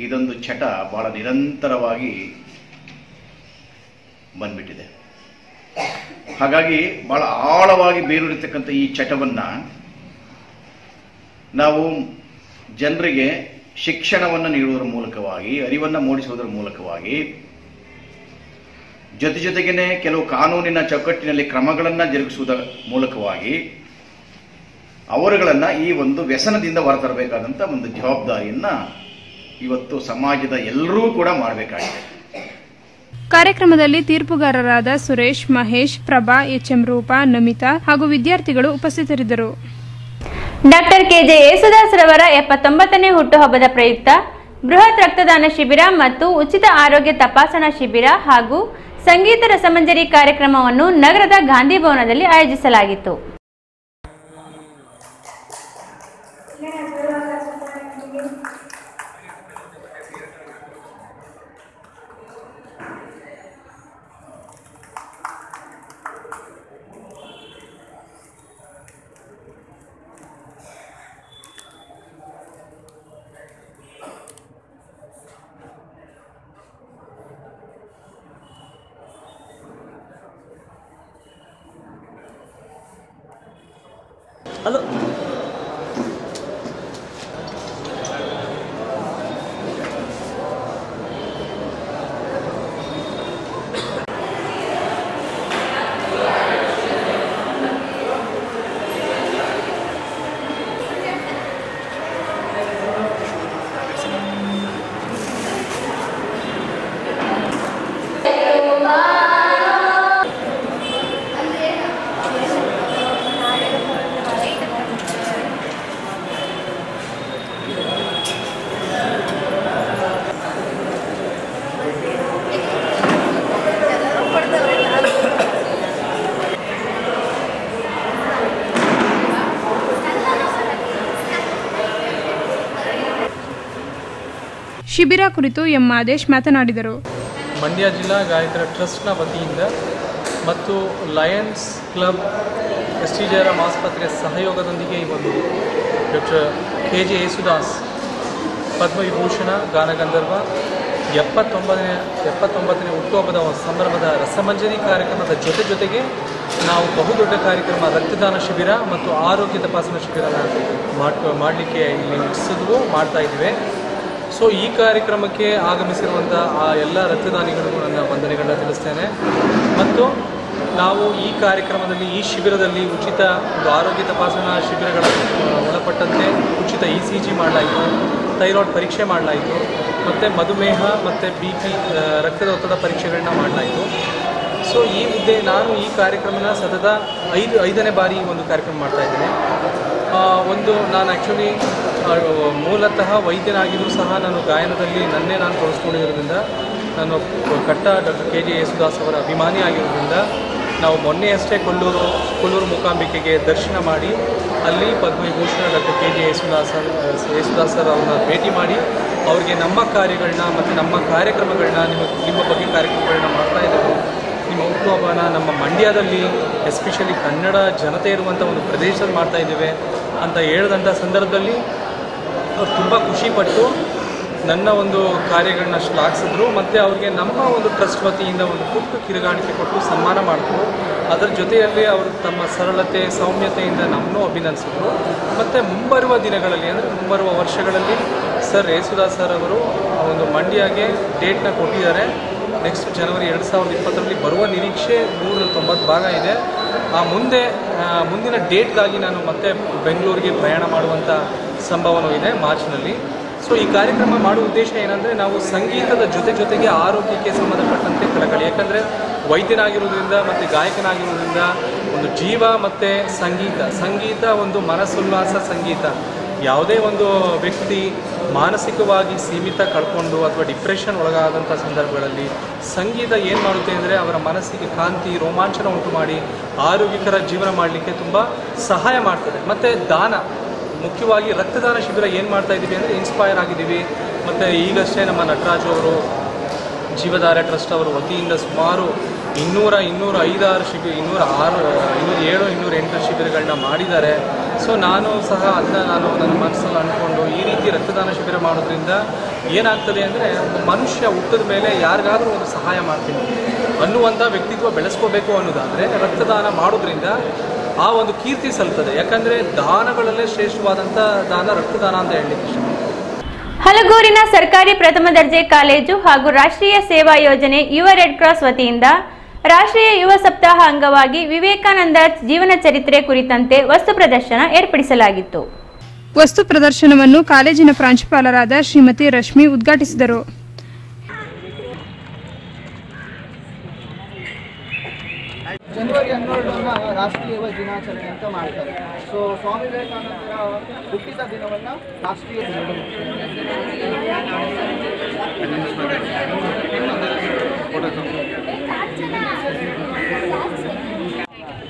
ಇದೊಂದು ಚಟ ಬಹಳ ನಿರಂತರವಾಗಿ ಬಂದ್ಬಿಟ್ಟಿದೆ. ಹಾಗಾಗಿ ಬಹಳ ಆಳವಾಗಿ ಬೇರೂರಿರ್ತಕ್ಕಂಥ ಈ ಚಟವನ್ನ ನಾವು ಜನರಿಗೆ ಶಿಕ್ಷಣವನ್ನು ನೀಡುವುದರ ಮೂಲಕವಾಗಿ, ಅರಿವನ್ನು ಮೂಡಿಸುವುದರ ಮೂಲಕವಾಗಿ, ಜೊತೆ ಜೊತೆಗೇನೆ ಕೆಲವು ಕಾನೂನಿನ ಚೌಕಟ್ಟಿನಲ್ಲಿ ಕ್ರಮಗಳನ್ನು ಜರುಗಿಸುವುದರ ಮೂಲಕವಾಗಿ ಅವರುಗಳನ್ನ ಈ ಒಂದು ವ್ಯಸನದಿಂದ ಹೊರತರಬೇಕಾದಂತ ಒಂದು ಜವಾಬ್ದಾರಿಯನ್ನ ಇವತ್ತು ಸಮಾಜದ ಎಲ್ಲರೂ ಕೂಡ ಮಾಡಬೇಕಾಗಿದೆ. ಕಾರ್ಯಕ್ರಮದಲ್ಲಿ ತೀರ್ಪುಗಾರರಾದ ಸುರೇಶ್ ಮಹೇಶ್ ಪ್ರಭಾ ಎಚ್ಎಂ ರೂಪಾ ನಮಿತಾ ಹಾಗೂ ವಿದ್ಯಾರ್ಥಿಗಳು ಉಪಸ್ಥಿತರಿದ್ದರು. ಡಾಕ್ಟರ್ ಕೆಜೆ ಯೇಸುದಾಸ್ ರವರ ಎಪ್ಪತ್ತೊಂಬತ್ತನೇ ಹುಟ್ಟುಹಬ್ಬದ ಪ್ರಯುಕ್ತ ಬೃಹತ್ ರಕ್ತದಾನ ಶಿಬಿರ ಮತ್ತು ಉಚಿತ ಆರೋಗ್ಯ ತಪಾಸಣಾ ಶಿಬಿರ ಹಾಗೂ ಸಂಗೀತ ರಸಮಂಜರಿ ಕಾರ್ಯಕ್ರಮವನ್ನು ನಗರದ ಗಾಂಧಿ ಭವನದಲ್ಲಿ ಆಯೋಜಿಸಲಾಗಿತ್ತು. ಶಿಬಿರ ಕುರಿತು ಎಂ ಮಾದೇಶ್ ಮಾತನಾಡಿದರು. ಮಂಡ್ಯ ಜಿಲ್ಲಾ ಗಾಯಕರ ಟ್ರಸ್ಟ್ನ ವತಿಯಿಂದ ಮತ್ತು Lions club S T Jayaram ಆಸ್ಪತ್ರೆ ಸಹಯೋಗದೊಂದಿಗೆ ಈ ಒಂದು doctor K J Yesudas, Padmavibhushan, ಗಾನಗಂಧರ್ವ ಎಪ್ಪತ್ತೊಂಬತ್ತನೇ ಎಪ್ಪತ್ತೊಂಬತ್ತನೇ ಹುಟ್ಟುಹಬ್ಬದ ಸಂದರ್ಭದ ರಸಮಂಜರಿ ಕಾರ್ಯಕ್ರಮದ ಜೊತೆ ಜೊತೆಗೆ ನಾವು ಬಹುದೊಡ್ಡ ಕಾರ್ಯಕ್ರಮ ರಕ್ತದಾನ ಶಿಬಿರ ಮತ್ತು ಆರೋಗ್ಯ ತಪಾಸಣಾ ಶಿಬಿರನ ಮಾಡ್, ಮಾಡಲಿಕ್ಕೆ ಇಲ್ಲಿ ನಡೆಸಿದ್ವು, ಮಾಡ್ತಾ ಇದ್ದೀವಿ. ಸೊ ಈ ಕಾರ್ಯಕ್ರಮಕ್ಕೆ ಆಗಮಿಸಿರುವಂಥ ಆ ಎಲ್ಲ ರಕ್ತದಾನಿಗಳಿಗೂ ನನ್ನ ವಂದನೆಗಳನ್ನ ತಿಳಿಸ್ತೇನೆ. ಮತ್ತು ನಾವು ಈ ಕಾರ್ಯಕ್ರಮದಲ್ಲಿ ಈ ಶಿಬಿರದಲ್ಲಿ ಉಚಿತ ಒಂದು ಆರೋಗ್ಯ ತಪಾಸಣಾ ಶಿಬಿರಗಳ ಒಳಪಟ್ಟಂತೆ ಉಚಿತ ಇ ಸಿ ಜಿ ಮಾಡಲಾಯಿತು, ಥೈರಾಯ್ಡ್ ಪರೀಕ್ಷೆ ಮಾಡಲಾಯಿತು, ಮತ್ತು ಮಧುಮೇಹ ಮತ್ತು ಬಿ ಪಿ ರಕ್ತದ ಒತ್ತಡ ಪರೀಕ್ಷೆಗಳನ್ನ ಮಾಡಲಾಯಿತು. ಸೊ ಈ ಹುದ್ದೆ ನಾನು ಈ ಕಾರ್ಯಕ್ರಮನ ಸತತ ಐದು, ಐದನೇ ಬಾರಿ ಒಂದು ಕಾರ್ಯಕ್ರಮ ಮಾಡ್ತಾ ಇದ್ದೇನೆ. ಒಂದು ನಾನು ಆ್ಯಕ್ಚುಲಿ ಮೂಲತಃ ವೈದ್ಯನಾಗಿದ್ದರೂ ಸಹ ನಾನು ಗಾಯನದಲ್ಲಿ ನನ್ನೇ ನಾನು ತೋರಿಸ್ಕೊಂಡಿರೋದ್ರಿಂದ, ನಾನು ಕಟ್ಟ ಡಾಕ್ಟರ್ ಕೆ ಜೆ ಯೇಸುದಾಸ್ ಅವರ ಅಭಿಮಾನಿ ಆಗಿರೋದ್ರಿಂದ ನಾವು ಮೊನ್ನೆಯಷ್ಟೇ ಕೊಲ್ಲೂರು ಕೊಲ್ಲೂರು ಮೂಕಾಂಬಿಕೆಗೆ ದರ್ಶನ ಮಾಡಿ, ಅಲ್ಲಿ Padma Vibhushan doctor K J Yesudas Yesudas sir ಅವ್ರನ್ನ ಭೇಟಿ ಮಾಡಿ, ಅವರಿಗೆ ನಮ್ಮ ಕಾರ್ಯಗಳನ್ನ ಮತ್ತು ನಮ್ಮ ಕಾರ್ಯಕ್ರಮಗಳನ್ನ, ನಿಮ್ಮ ನಿಮ್ಮ ಬಗ್ಗೆ ಕಾರ್ಯಕ್ರಮಗಳನ್ನ ಮಾಡ್ತಾ ಇದ್ದೇವೆ ನಿಮ್ಮ ಹುಟ್ಟುಹಬ್ಬನ ನಮ್ಮ ಮಂಡ್ಯದಲ್ಲಿ, ಎಸ್ಪೆಷಲಿ ಕನ್ನಡ ಜನತೆ ಇರುವಂಥ ಒಂದು ಪ್ರದೇಶದಲ್ಲಿ ಮಾಡ್ತಾ ಇದ್ದೇವೆ ಅಂತ ಹೇಳಿದಂಥ ಸಂದರ್ಭದಲ್ಲಿ ಅವ್ರು ತುಂಬ ಖುಷಿಪಟ್ಟು ನನ್ನ ಒಂದು ಕಾರ್ಯಗಳನ್ನ ಶ್ಲಾಘಿಸಿದ್ರು. ಮತ್ತು ಅವ್ರಿಗೆ ನಮ್ಮ ಒಂದು ಟ್ರಸ್ಟ್ ವತಿಯಿಂದ ಒಂದು ಪುಟ್ಟ ಕಿರುಗಾಣಿಕೆ ಕೊಟ್ಟು ಸನ್ಮಾನ ಮಾಡಿದ್ರು. ಅದರ ಜೊತೆಯಲ್ಲಿ ಅವರು ತಮ್ಮ ಸರಳತೆ, ಸೌಮ್ಯತೆಯಿಂದ ನಮ್ಮನ್ನು ಅಭಿನಂದಿಸಿದ್ರು. ಮತ್ತು ಮುಂಬರುವ ದಿನಗಳಲ್ಲಿ, ಅಂದರೆ ಮುಂಬರುವ ವರ್ಷಗಳಲ್ಲಿ ಸರ್ ಯೇಸುದಾಸ್ ಸರ್ ಅವರು ಒಂದು ಮಂಡ್ಯಗೆ ಡೇಟ್ನ ಕೊಟ್ಟಿದ್ದಾರೆ. ನೆಕ್ಸ್ಟ್ ಜನವರಿ ಎರಡು ಸಾವಿರದ ಇಪ್ಪತ್ತರಲ್ಲಿ ಬರುವ ನಿರೀಕ್ಷೆ ನೂರ ತೊಂಬತ್ತು ಭಾಗ ಇದೆ. ಆ ಮುಂದೆ ಮುಂದಿನ ಡೇಟ್ಗಾಗಿ ನಾನು ಮತ್ತೆ ಬೆಂಗಳೂರಿಗೆ ಪ್ರಯಾಣ ಮಾಡುವಂಥ ಸಂಭವನೂ ಇದೆ ಮಾರ್ಚ್ನಲ್ಲಿ. ಸೊ ಈ ಕಾರ್ಯಕ್ರಮ ಮಾಡುವ ಉದ್ದೇಶ ಏನಂದರೆ ನಾವು ಸಂಗೀತದ ಜೊತೆ ಜೊತೆಗೆ ಆರೋಗ್ಯಕ್ಕೆ ಸಂಬಂಧಪಟ್ಟಂತೆ ಕಳಕಳಿ. ಯಾಕಂದರೆ ವೈದ್ಯನಾಗಿರೋದ್ರಿಂದ ಮತ್ತು ಗಾಯಕನಾಗಿರೋದ್ರಿಂದ ಒಂದು ಜೀವ ಮತ್ತು ಸಂಗೀತ. ಸಂಗೀತ ಒಂದು ಮನಸ್ಸುಲ್ಲಾಸ ಸಂಗೀತ. ಯಾವುದೇ ಒಂದು ವ್ಯಕ್ತಿ ಮಾನಸಿಕವಾಗಿ ಸೀಮಿತ ಕಳ್ಕೊಂಡು ಅಥವಾ ಡಿಪ್ರೆಷನ್ ಒಳಗಾದಂಥ ಸಂದರ್ಭಗಳಲ್ಲಿ ಸಂಗೀತ ಏನು ಮಾಡುತ್ತೆ ಅಂದರೆ ಅವರ ಮನಸ್ಸಿಗೆ ಕಾಂತಿ, ರೋಮಾಂಚನ ಉಂಟು ಮಾಡಿ ಆರೋಗ್ಯಕರ ಜೀವನ ಮಾಡಲಿಕ್ಕೆ ತುಂಬ ಸಹಾಯ ಮಾಡ್ತದೆ. ಮತ್ತು ದಾನ. ಮುಖ್ಯವಾಗಿ ರಕ್ತದಾನ ಶಿಬಿರ ಏನು ಮಾಡ್ತಾ ಇದ್ದೀವಿ ಅಂದರೆ ಇನ್ಸ್ಪೈರ್ ಆಗಿದ್ದೀವಿ. ಮತ್ತು ಈಗಷ್ಟೇ ನಮ್ಮ ನಟರಾಜು ಅವರು, ಜೀವಧಾರ ಟ್ರಸ್ಟ್ ಅವರು ವತಿಯಿಂದ ಸುಮಾರು ಇನ್ನೂರ ಇನ್ನೂರ ಐದಾರು ಶಿಬಿರ ಇನ್ನೂರ ಆರು, ಇನ್ನೂರ ಏಳು, ಇನ್ನೂರ ಎಂಟು ಶಿಬಿರಗಳನ್ನ ಮಾಡಿದ್ದಾರೆ. ಸೊ ನಾನು ಸಹ ಅದನ್ನ ನಾನು ನನ್ನ ಮನಸ್ಸಲ್ಲಿ ಅಂದ್ಕೊಂಡು ಈ ರೀತಿ ರಕ್ತದಾನ ಶಿಬಿರ ಮಾಡೋದ್ರಿಂದ ಏನಾಗ್ತದೆ ಅಂದರೆ ಮನುಷ್ಯ ಹುಟ್ಟಿದ ಮೇಲೆ ಯಾರಿಗಾದರೂ ಒಂದು ಸಹಾಯ ಮಾಡ್ತೀನಿ ಅನ್ನುವಂಥ ವ್ಯಕ್ತಿತ್ವ ಬೆಳೆಸ್ಕೋಬೇಕು ಅನ್ನೋದಾದರೆ ರಕ್ತದಾನ ಮಾಡೋದ್ರಿಂದ ಆ ಒಂದು ಕೀರ್ತಿ ಸಲ್ತದೆ. ಯಾಕಂದ್ರೆ ದಾನಗಳಲ್ಲೇ ಶ್ರೇಷ್ಠವಾದಂಥ ದಾನ ರಕ್ತದಾನ ಅಂತ ಹೇಳಲಿಕ್ಕೆ ಇಷ್ಟ. ಹಲಗೂರಿನ ಸರ್ಕಾರಿ ಪ್ರಥಮ ದರ್ಜೆ ಕಾಲೇಜು ಹಾಗೂ ರಾಷ್ಟ್ರೀಯ ಸೇವಾ ಯೋಜನೆ ಯುವ ರೆಡ್ ಕ್ರಾಸ್ ವತಿಯಿಂದ ರಾಷ್ಟ್ರೀಯ ಯುವ ಸಪ್ತಾಹ ಅಂಗವಾಗಿ ವಿವೇಕಾನಂದ ಜೀವನ ಚರಿತ್ರೆ ಕುರಿತಂತೆ ವಸ್ತು ಪ್ರದರ್ಶನ ಏರ್ಪಡಿಸಲಾಗಿತ್ತು. ವಸ್ತು ಪ್ರದರ್ಶನವನ್ನು ಕಾಲೇಜಿನ ಪ್ರಾಂಶುಪಾಲರಾದ ಶ್ರೀಮತಿ ರಶ್ಮಿ ಉದ್ಘಾಟಿಸಿದರು. ಜನವರಿ ಹನ್ನೆರಡನ್ನ ರಾಷ್ಟ್ರೀಯ ಯುವ ದಿನಾಚರಣೆ ಅಂತ ಮಾಡ್ತಾರೆ ಸೊ ಸ್ವಾಮಿ ವಿವೇಕಾನಂದರ ಹುಟ್ಟಿದ ದಿನವನ್ನ ರಾಷ್ಟ್ರೀಯ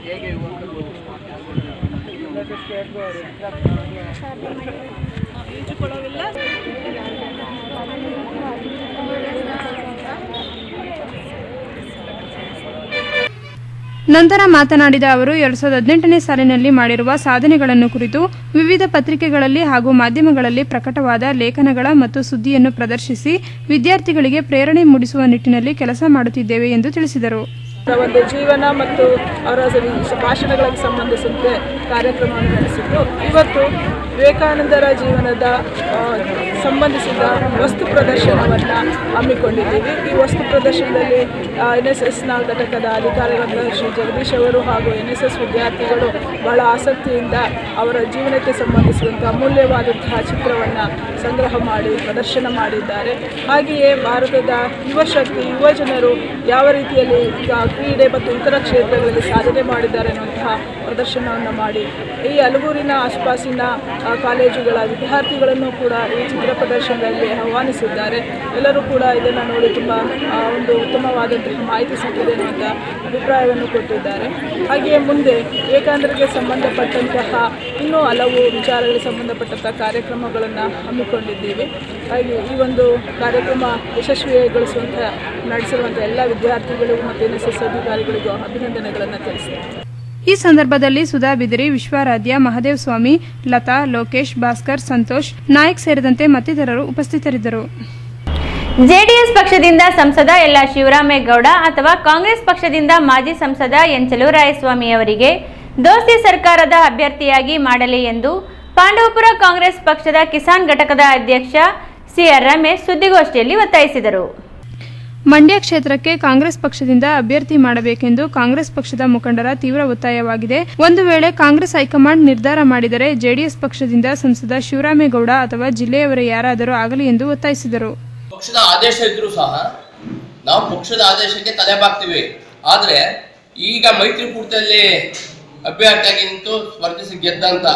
ಹೇಗೆ ಯುವಕರು ನಂತರ ಮಾತನಾಡಿದ ಅವರು, ಎರಡ್ ಸಾವಿರದ ಹದಿನೆಂಟನೇ ಸಾಲಿನಲ್ಲಿ ಮಾಡಿರುವ ಸಾಧನೆಗಳನ್ನು ಕುರಿತು ವಿವಿಧ ಪತ್ರಿಕೆಗಳಲ್ಲಿ ಹಾಗೂ ಮಾಧ್ಯಮಗಳಲ್ಲಿ ಪ್ರಕಟವಾದ ಲೇಖನಗಳ ಮತ್ತು ಸುದ್ದಿಯನ್ನು ಪ್ರದರ್ಶಿಸಿ, ವಿದ್ಯಾರ್ಥಿಗಳಿಗೆ ಪ್ರೇರಣೆ ಮೂಡಿಸುವ ನಿಟ್ಟಿನಲ್ಲಿ ಕೆಲಸ ಮಾಡುತ್ತಿದ್ದೇವೆ ಎಂದು ತಿಳಿಸಿದರು. ಒಂದು ಜೀವನ ಮತ್ತು ಅವರ ಭಾಷಣಗಳಿಗೆ ಸಂಬಂಧಿಸಿದಂತೆ ಕಾರ್ಯಕ್ರಮವನ್ನು ನಡೆಸಿದ್ದು, ಇವತ್ತು ವಿವೇಕಾನಂದರ ಜೀವನದ ಸಂಬಂಧಿಸಿದ ವಸ್ತು ಪ್ರದರ್ಶನವನ್ನು ಹಮ್ಮಿಕೊಂಡಿದ್ದೀವಿ. ಈ ವಸ್ತು ಪ್ರದರ್ಶನದಲ್ಲಿ ಎನ್ ಎಸ್ ಎಸ್ನ ಘಟಕದ ಅಧಿಕಾರಿಗಳ ಶ್ರೀ ಜಗದೀಶ್ ಅವರು ಹಾಗೂ ಎನ್ ಎಸ್ ಎಸ್ ವಿದ್ಯಾರ್ಥಿಗಳು ಬಹಳ ಆಸಕ್ತಿಯಿಂದ ಅವರ ಜೀವನಕ್ಕೆ ಸಂಬಂಧಿಸಿದಂಥ ಅಮೂಲ್ಯವಾದಂತಹ ಚಿತ್ರವನ್ನು ಸಂಗ್ರಹ ಮಾಡಿ, ಪ್ರದರ್ಶನ ಮಾಡಿದ್ದಾರೆ. ಹಾಗೆಯೇ ಭಾರತದ ಯುವಶಕ್ತಿ ಯುವಜನರು ಯುವ ಜನರು ಯಾವ ರೀತಿಯಲ್ಲಿ ಈಗ ಕ್ರೀಡೆ ಮತ್ತು ಇತರ ಕ್ಷೇತ್ರಗಳಲ್ಲಿ ಸಾಧನೆ ಮಾಡಿದ್ದಾರೆ ಅನ್ನುವಂತಹ ಪ್ರದರ್ಶನವನ್ನು ಮಾಡಿ ಈ ಹಲಗೂರಿನ ಆಸುಪಾಸಿನ ಕಾಲೇಜುಗಳ ವಿದ್ಯಾರ್ಥಿಗಳನ್ನು ಕೂಡ ಈ ಚಿತ್ರ ಪ್ರದರ್ಶನದಲ್ಲಿ ಆಹ್ವಾನಿಸಿದ್ದಾರೆ. ಎಲ್ಲರೂ ಕೂಡ ಇದನ್ನು ನೋಡಿ ತುಂಬ ಒಂದು ಉತ್ತಮವಾದಂತಹ ಮಾಹಿತಿ ಸಿಕ್ಕಿದೆ ಅನ್ನುವಂಥ ಅಭಿಪ್ರಾಯವನ್ನು ಕೊಟ್ಟಿದ್ದಾರೆ. ಹಾಗೆಯೇ ಮುಂದೆ ಏಕಾಂದ್ರಿಗೆ ಸಂಬಂಧಪಟ್ಟಂತಹ ಇನ್ನೂ ಹಲವು ವಿಚಾರಗಳಿಗೆ ಸಂಬಂಧಪಟ್ಟಂತಹ ಕಾರ್ಯಕ್ರಮಗಳನ್ನು ಹಮ್ಮಿಕೊಂಡಿದ್ದೀವಿ. ಹಾಗೆ ಈ ಒಂದು ಕಾರ್ಯಕ್ರಮ ಯಶಸ್ವಿಗೊಳಿಸುವಂಥ ನಡೆಸಿರುವಂಥ ಎಲ್ಲ ವಿದ್ಯಾರ್ಥಿಗಳಿಗೂ ಮತ್ತು ಎನ್ ಎಸ್ ಎಸ್ ಅಧಿಕಾರಿಗಳಿಗೂ ಅಭಿನಂದನೆಗಳನ್ನು ತಿಳಿಸಿದರು ಈ ಸಂದರ್ಭದಲ್ಲಿ ಸುಧಾ ಬಿದಿರಿ ವಿಶ್ವಾರಾಧ್ಯ ಮಹದೇವ್ ಸ್ವಾಮಿ ಲತಾ ಲೋಕೇಶ್ ಭಾಸ್ಕರ್ ಸಂತೋಷ್ ನಾಯಕ್ ಸೇರಿದಂತೆ ಮತ್ತಿತರರು ಉಪಸ್ಥಿತರಿದ್ದರು. ಜೆಡಿಎಸ್ ಪಕ್ಷದಿಂದ ಸಂಸದ ಎಲ್ಲ ಶಿವರಾಮೇಗೌಡ ಅಥವಾ ಕಾಂಗ್ರೆಸ್ ಪಕ್ಷದಿಂದ ಮಾಜಿ ಸಂಸದ ಎನ್ ಚೆಲುವರಾಯಸ್ವಾಮಿ ಅವರಿಗೆ ದೋಸ್ತಿ ಸರ್ಕಾರದ ಅಭ್ಯರ್ಥಿಯಾಗಿ ಮಾಡಲಿ ಎಂದು ಪಾಂಡವಪುರ ಕಾಂಗ್ರೆಸ್ ಪಕ್ಷದ ಕಿಸಾನ್ ಘಟಕದ ಅಧ್ಯಕ್ಷ ಸಿಆರ್ ರಮೇಶ್ ಸುದ್ದಿಗೋಷ್ಠಿಯಲ್ಲಿ ಒತ್ತಾಯಿಸಿದರು. ಮಂಡ್ಯ ಕ್ಷೇತ್ರಕ್ಕೆ ಕಾಂಗ್ರೆಸ್ ಪಕ್ಷದಿಂದ ಅಭ್ಯರ್ಥಿ ಮಾಡಬೇಕೆಂದು ಕಾಂಗ್ರೆಸ್ ಪಕ್ಷದ ಮುಖಂಡರ ತೀವ್ರ ಒತ್ತಾಯವಾಗಿದೆ. ಒಂದು ವೇಳೆ ಕಾಂಗ್ರೆಸ್ ಹೈಕಮಾಂಡ್ ನಿರ್ಧಾರ ಮಾಡಿದರೆ ಜೆಡಿಎಸ್ ಪಕ್ಷದಿಂದ ಸಂಸದ ಶಿವರಾಮೇಗೌಡ ಅಥವಾ ಜಿಲ್ಲೆಯವರ ಯಾರಾದರೂ ಆಗಲಿ ಎಂದು ಒತ್ತಾಯಿಸಿದರು. ಪಕ್ಷದ ಆದೇಶ ಇದ್ರೂ ಸಹ ನಾವು ಪಕ್ಷದ ಆದೇಶಕ್ಕೆ ತಲೆ ಬಾಕ್ತೀವಿ ಆದ್ರೆ ಈಗ ಮೈತ್ರಿಕೂಟದಲ್ಲಿ ಅಭ್ಯರ್ಥಿಯಾಗಿ ನಿಂತು ಸ್ಪರ್ಧಿಸಿ ಗೆದ್ದಂತ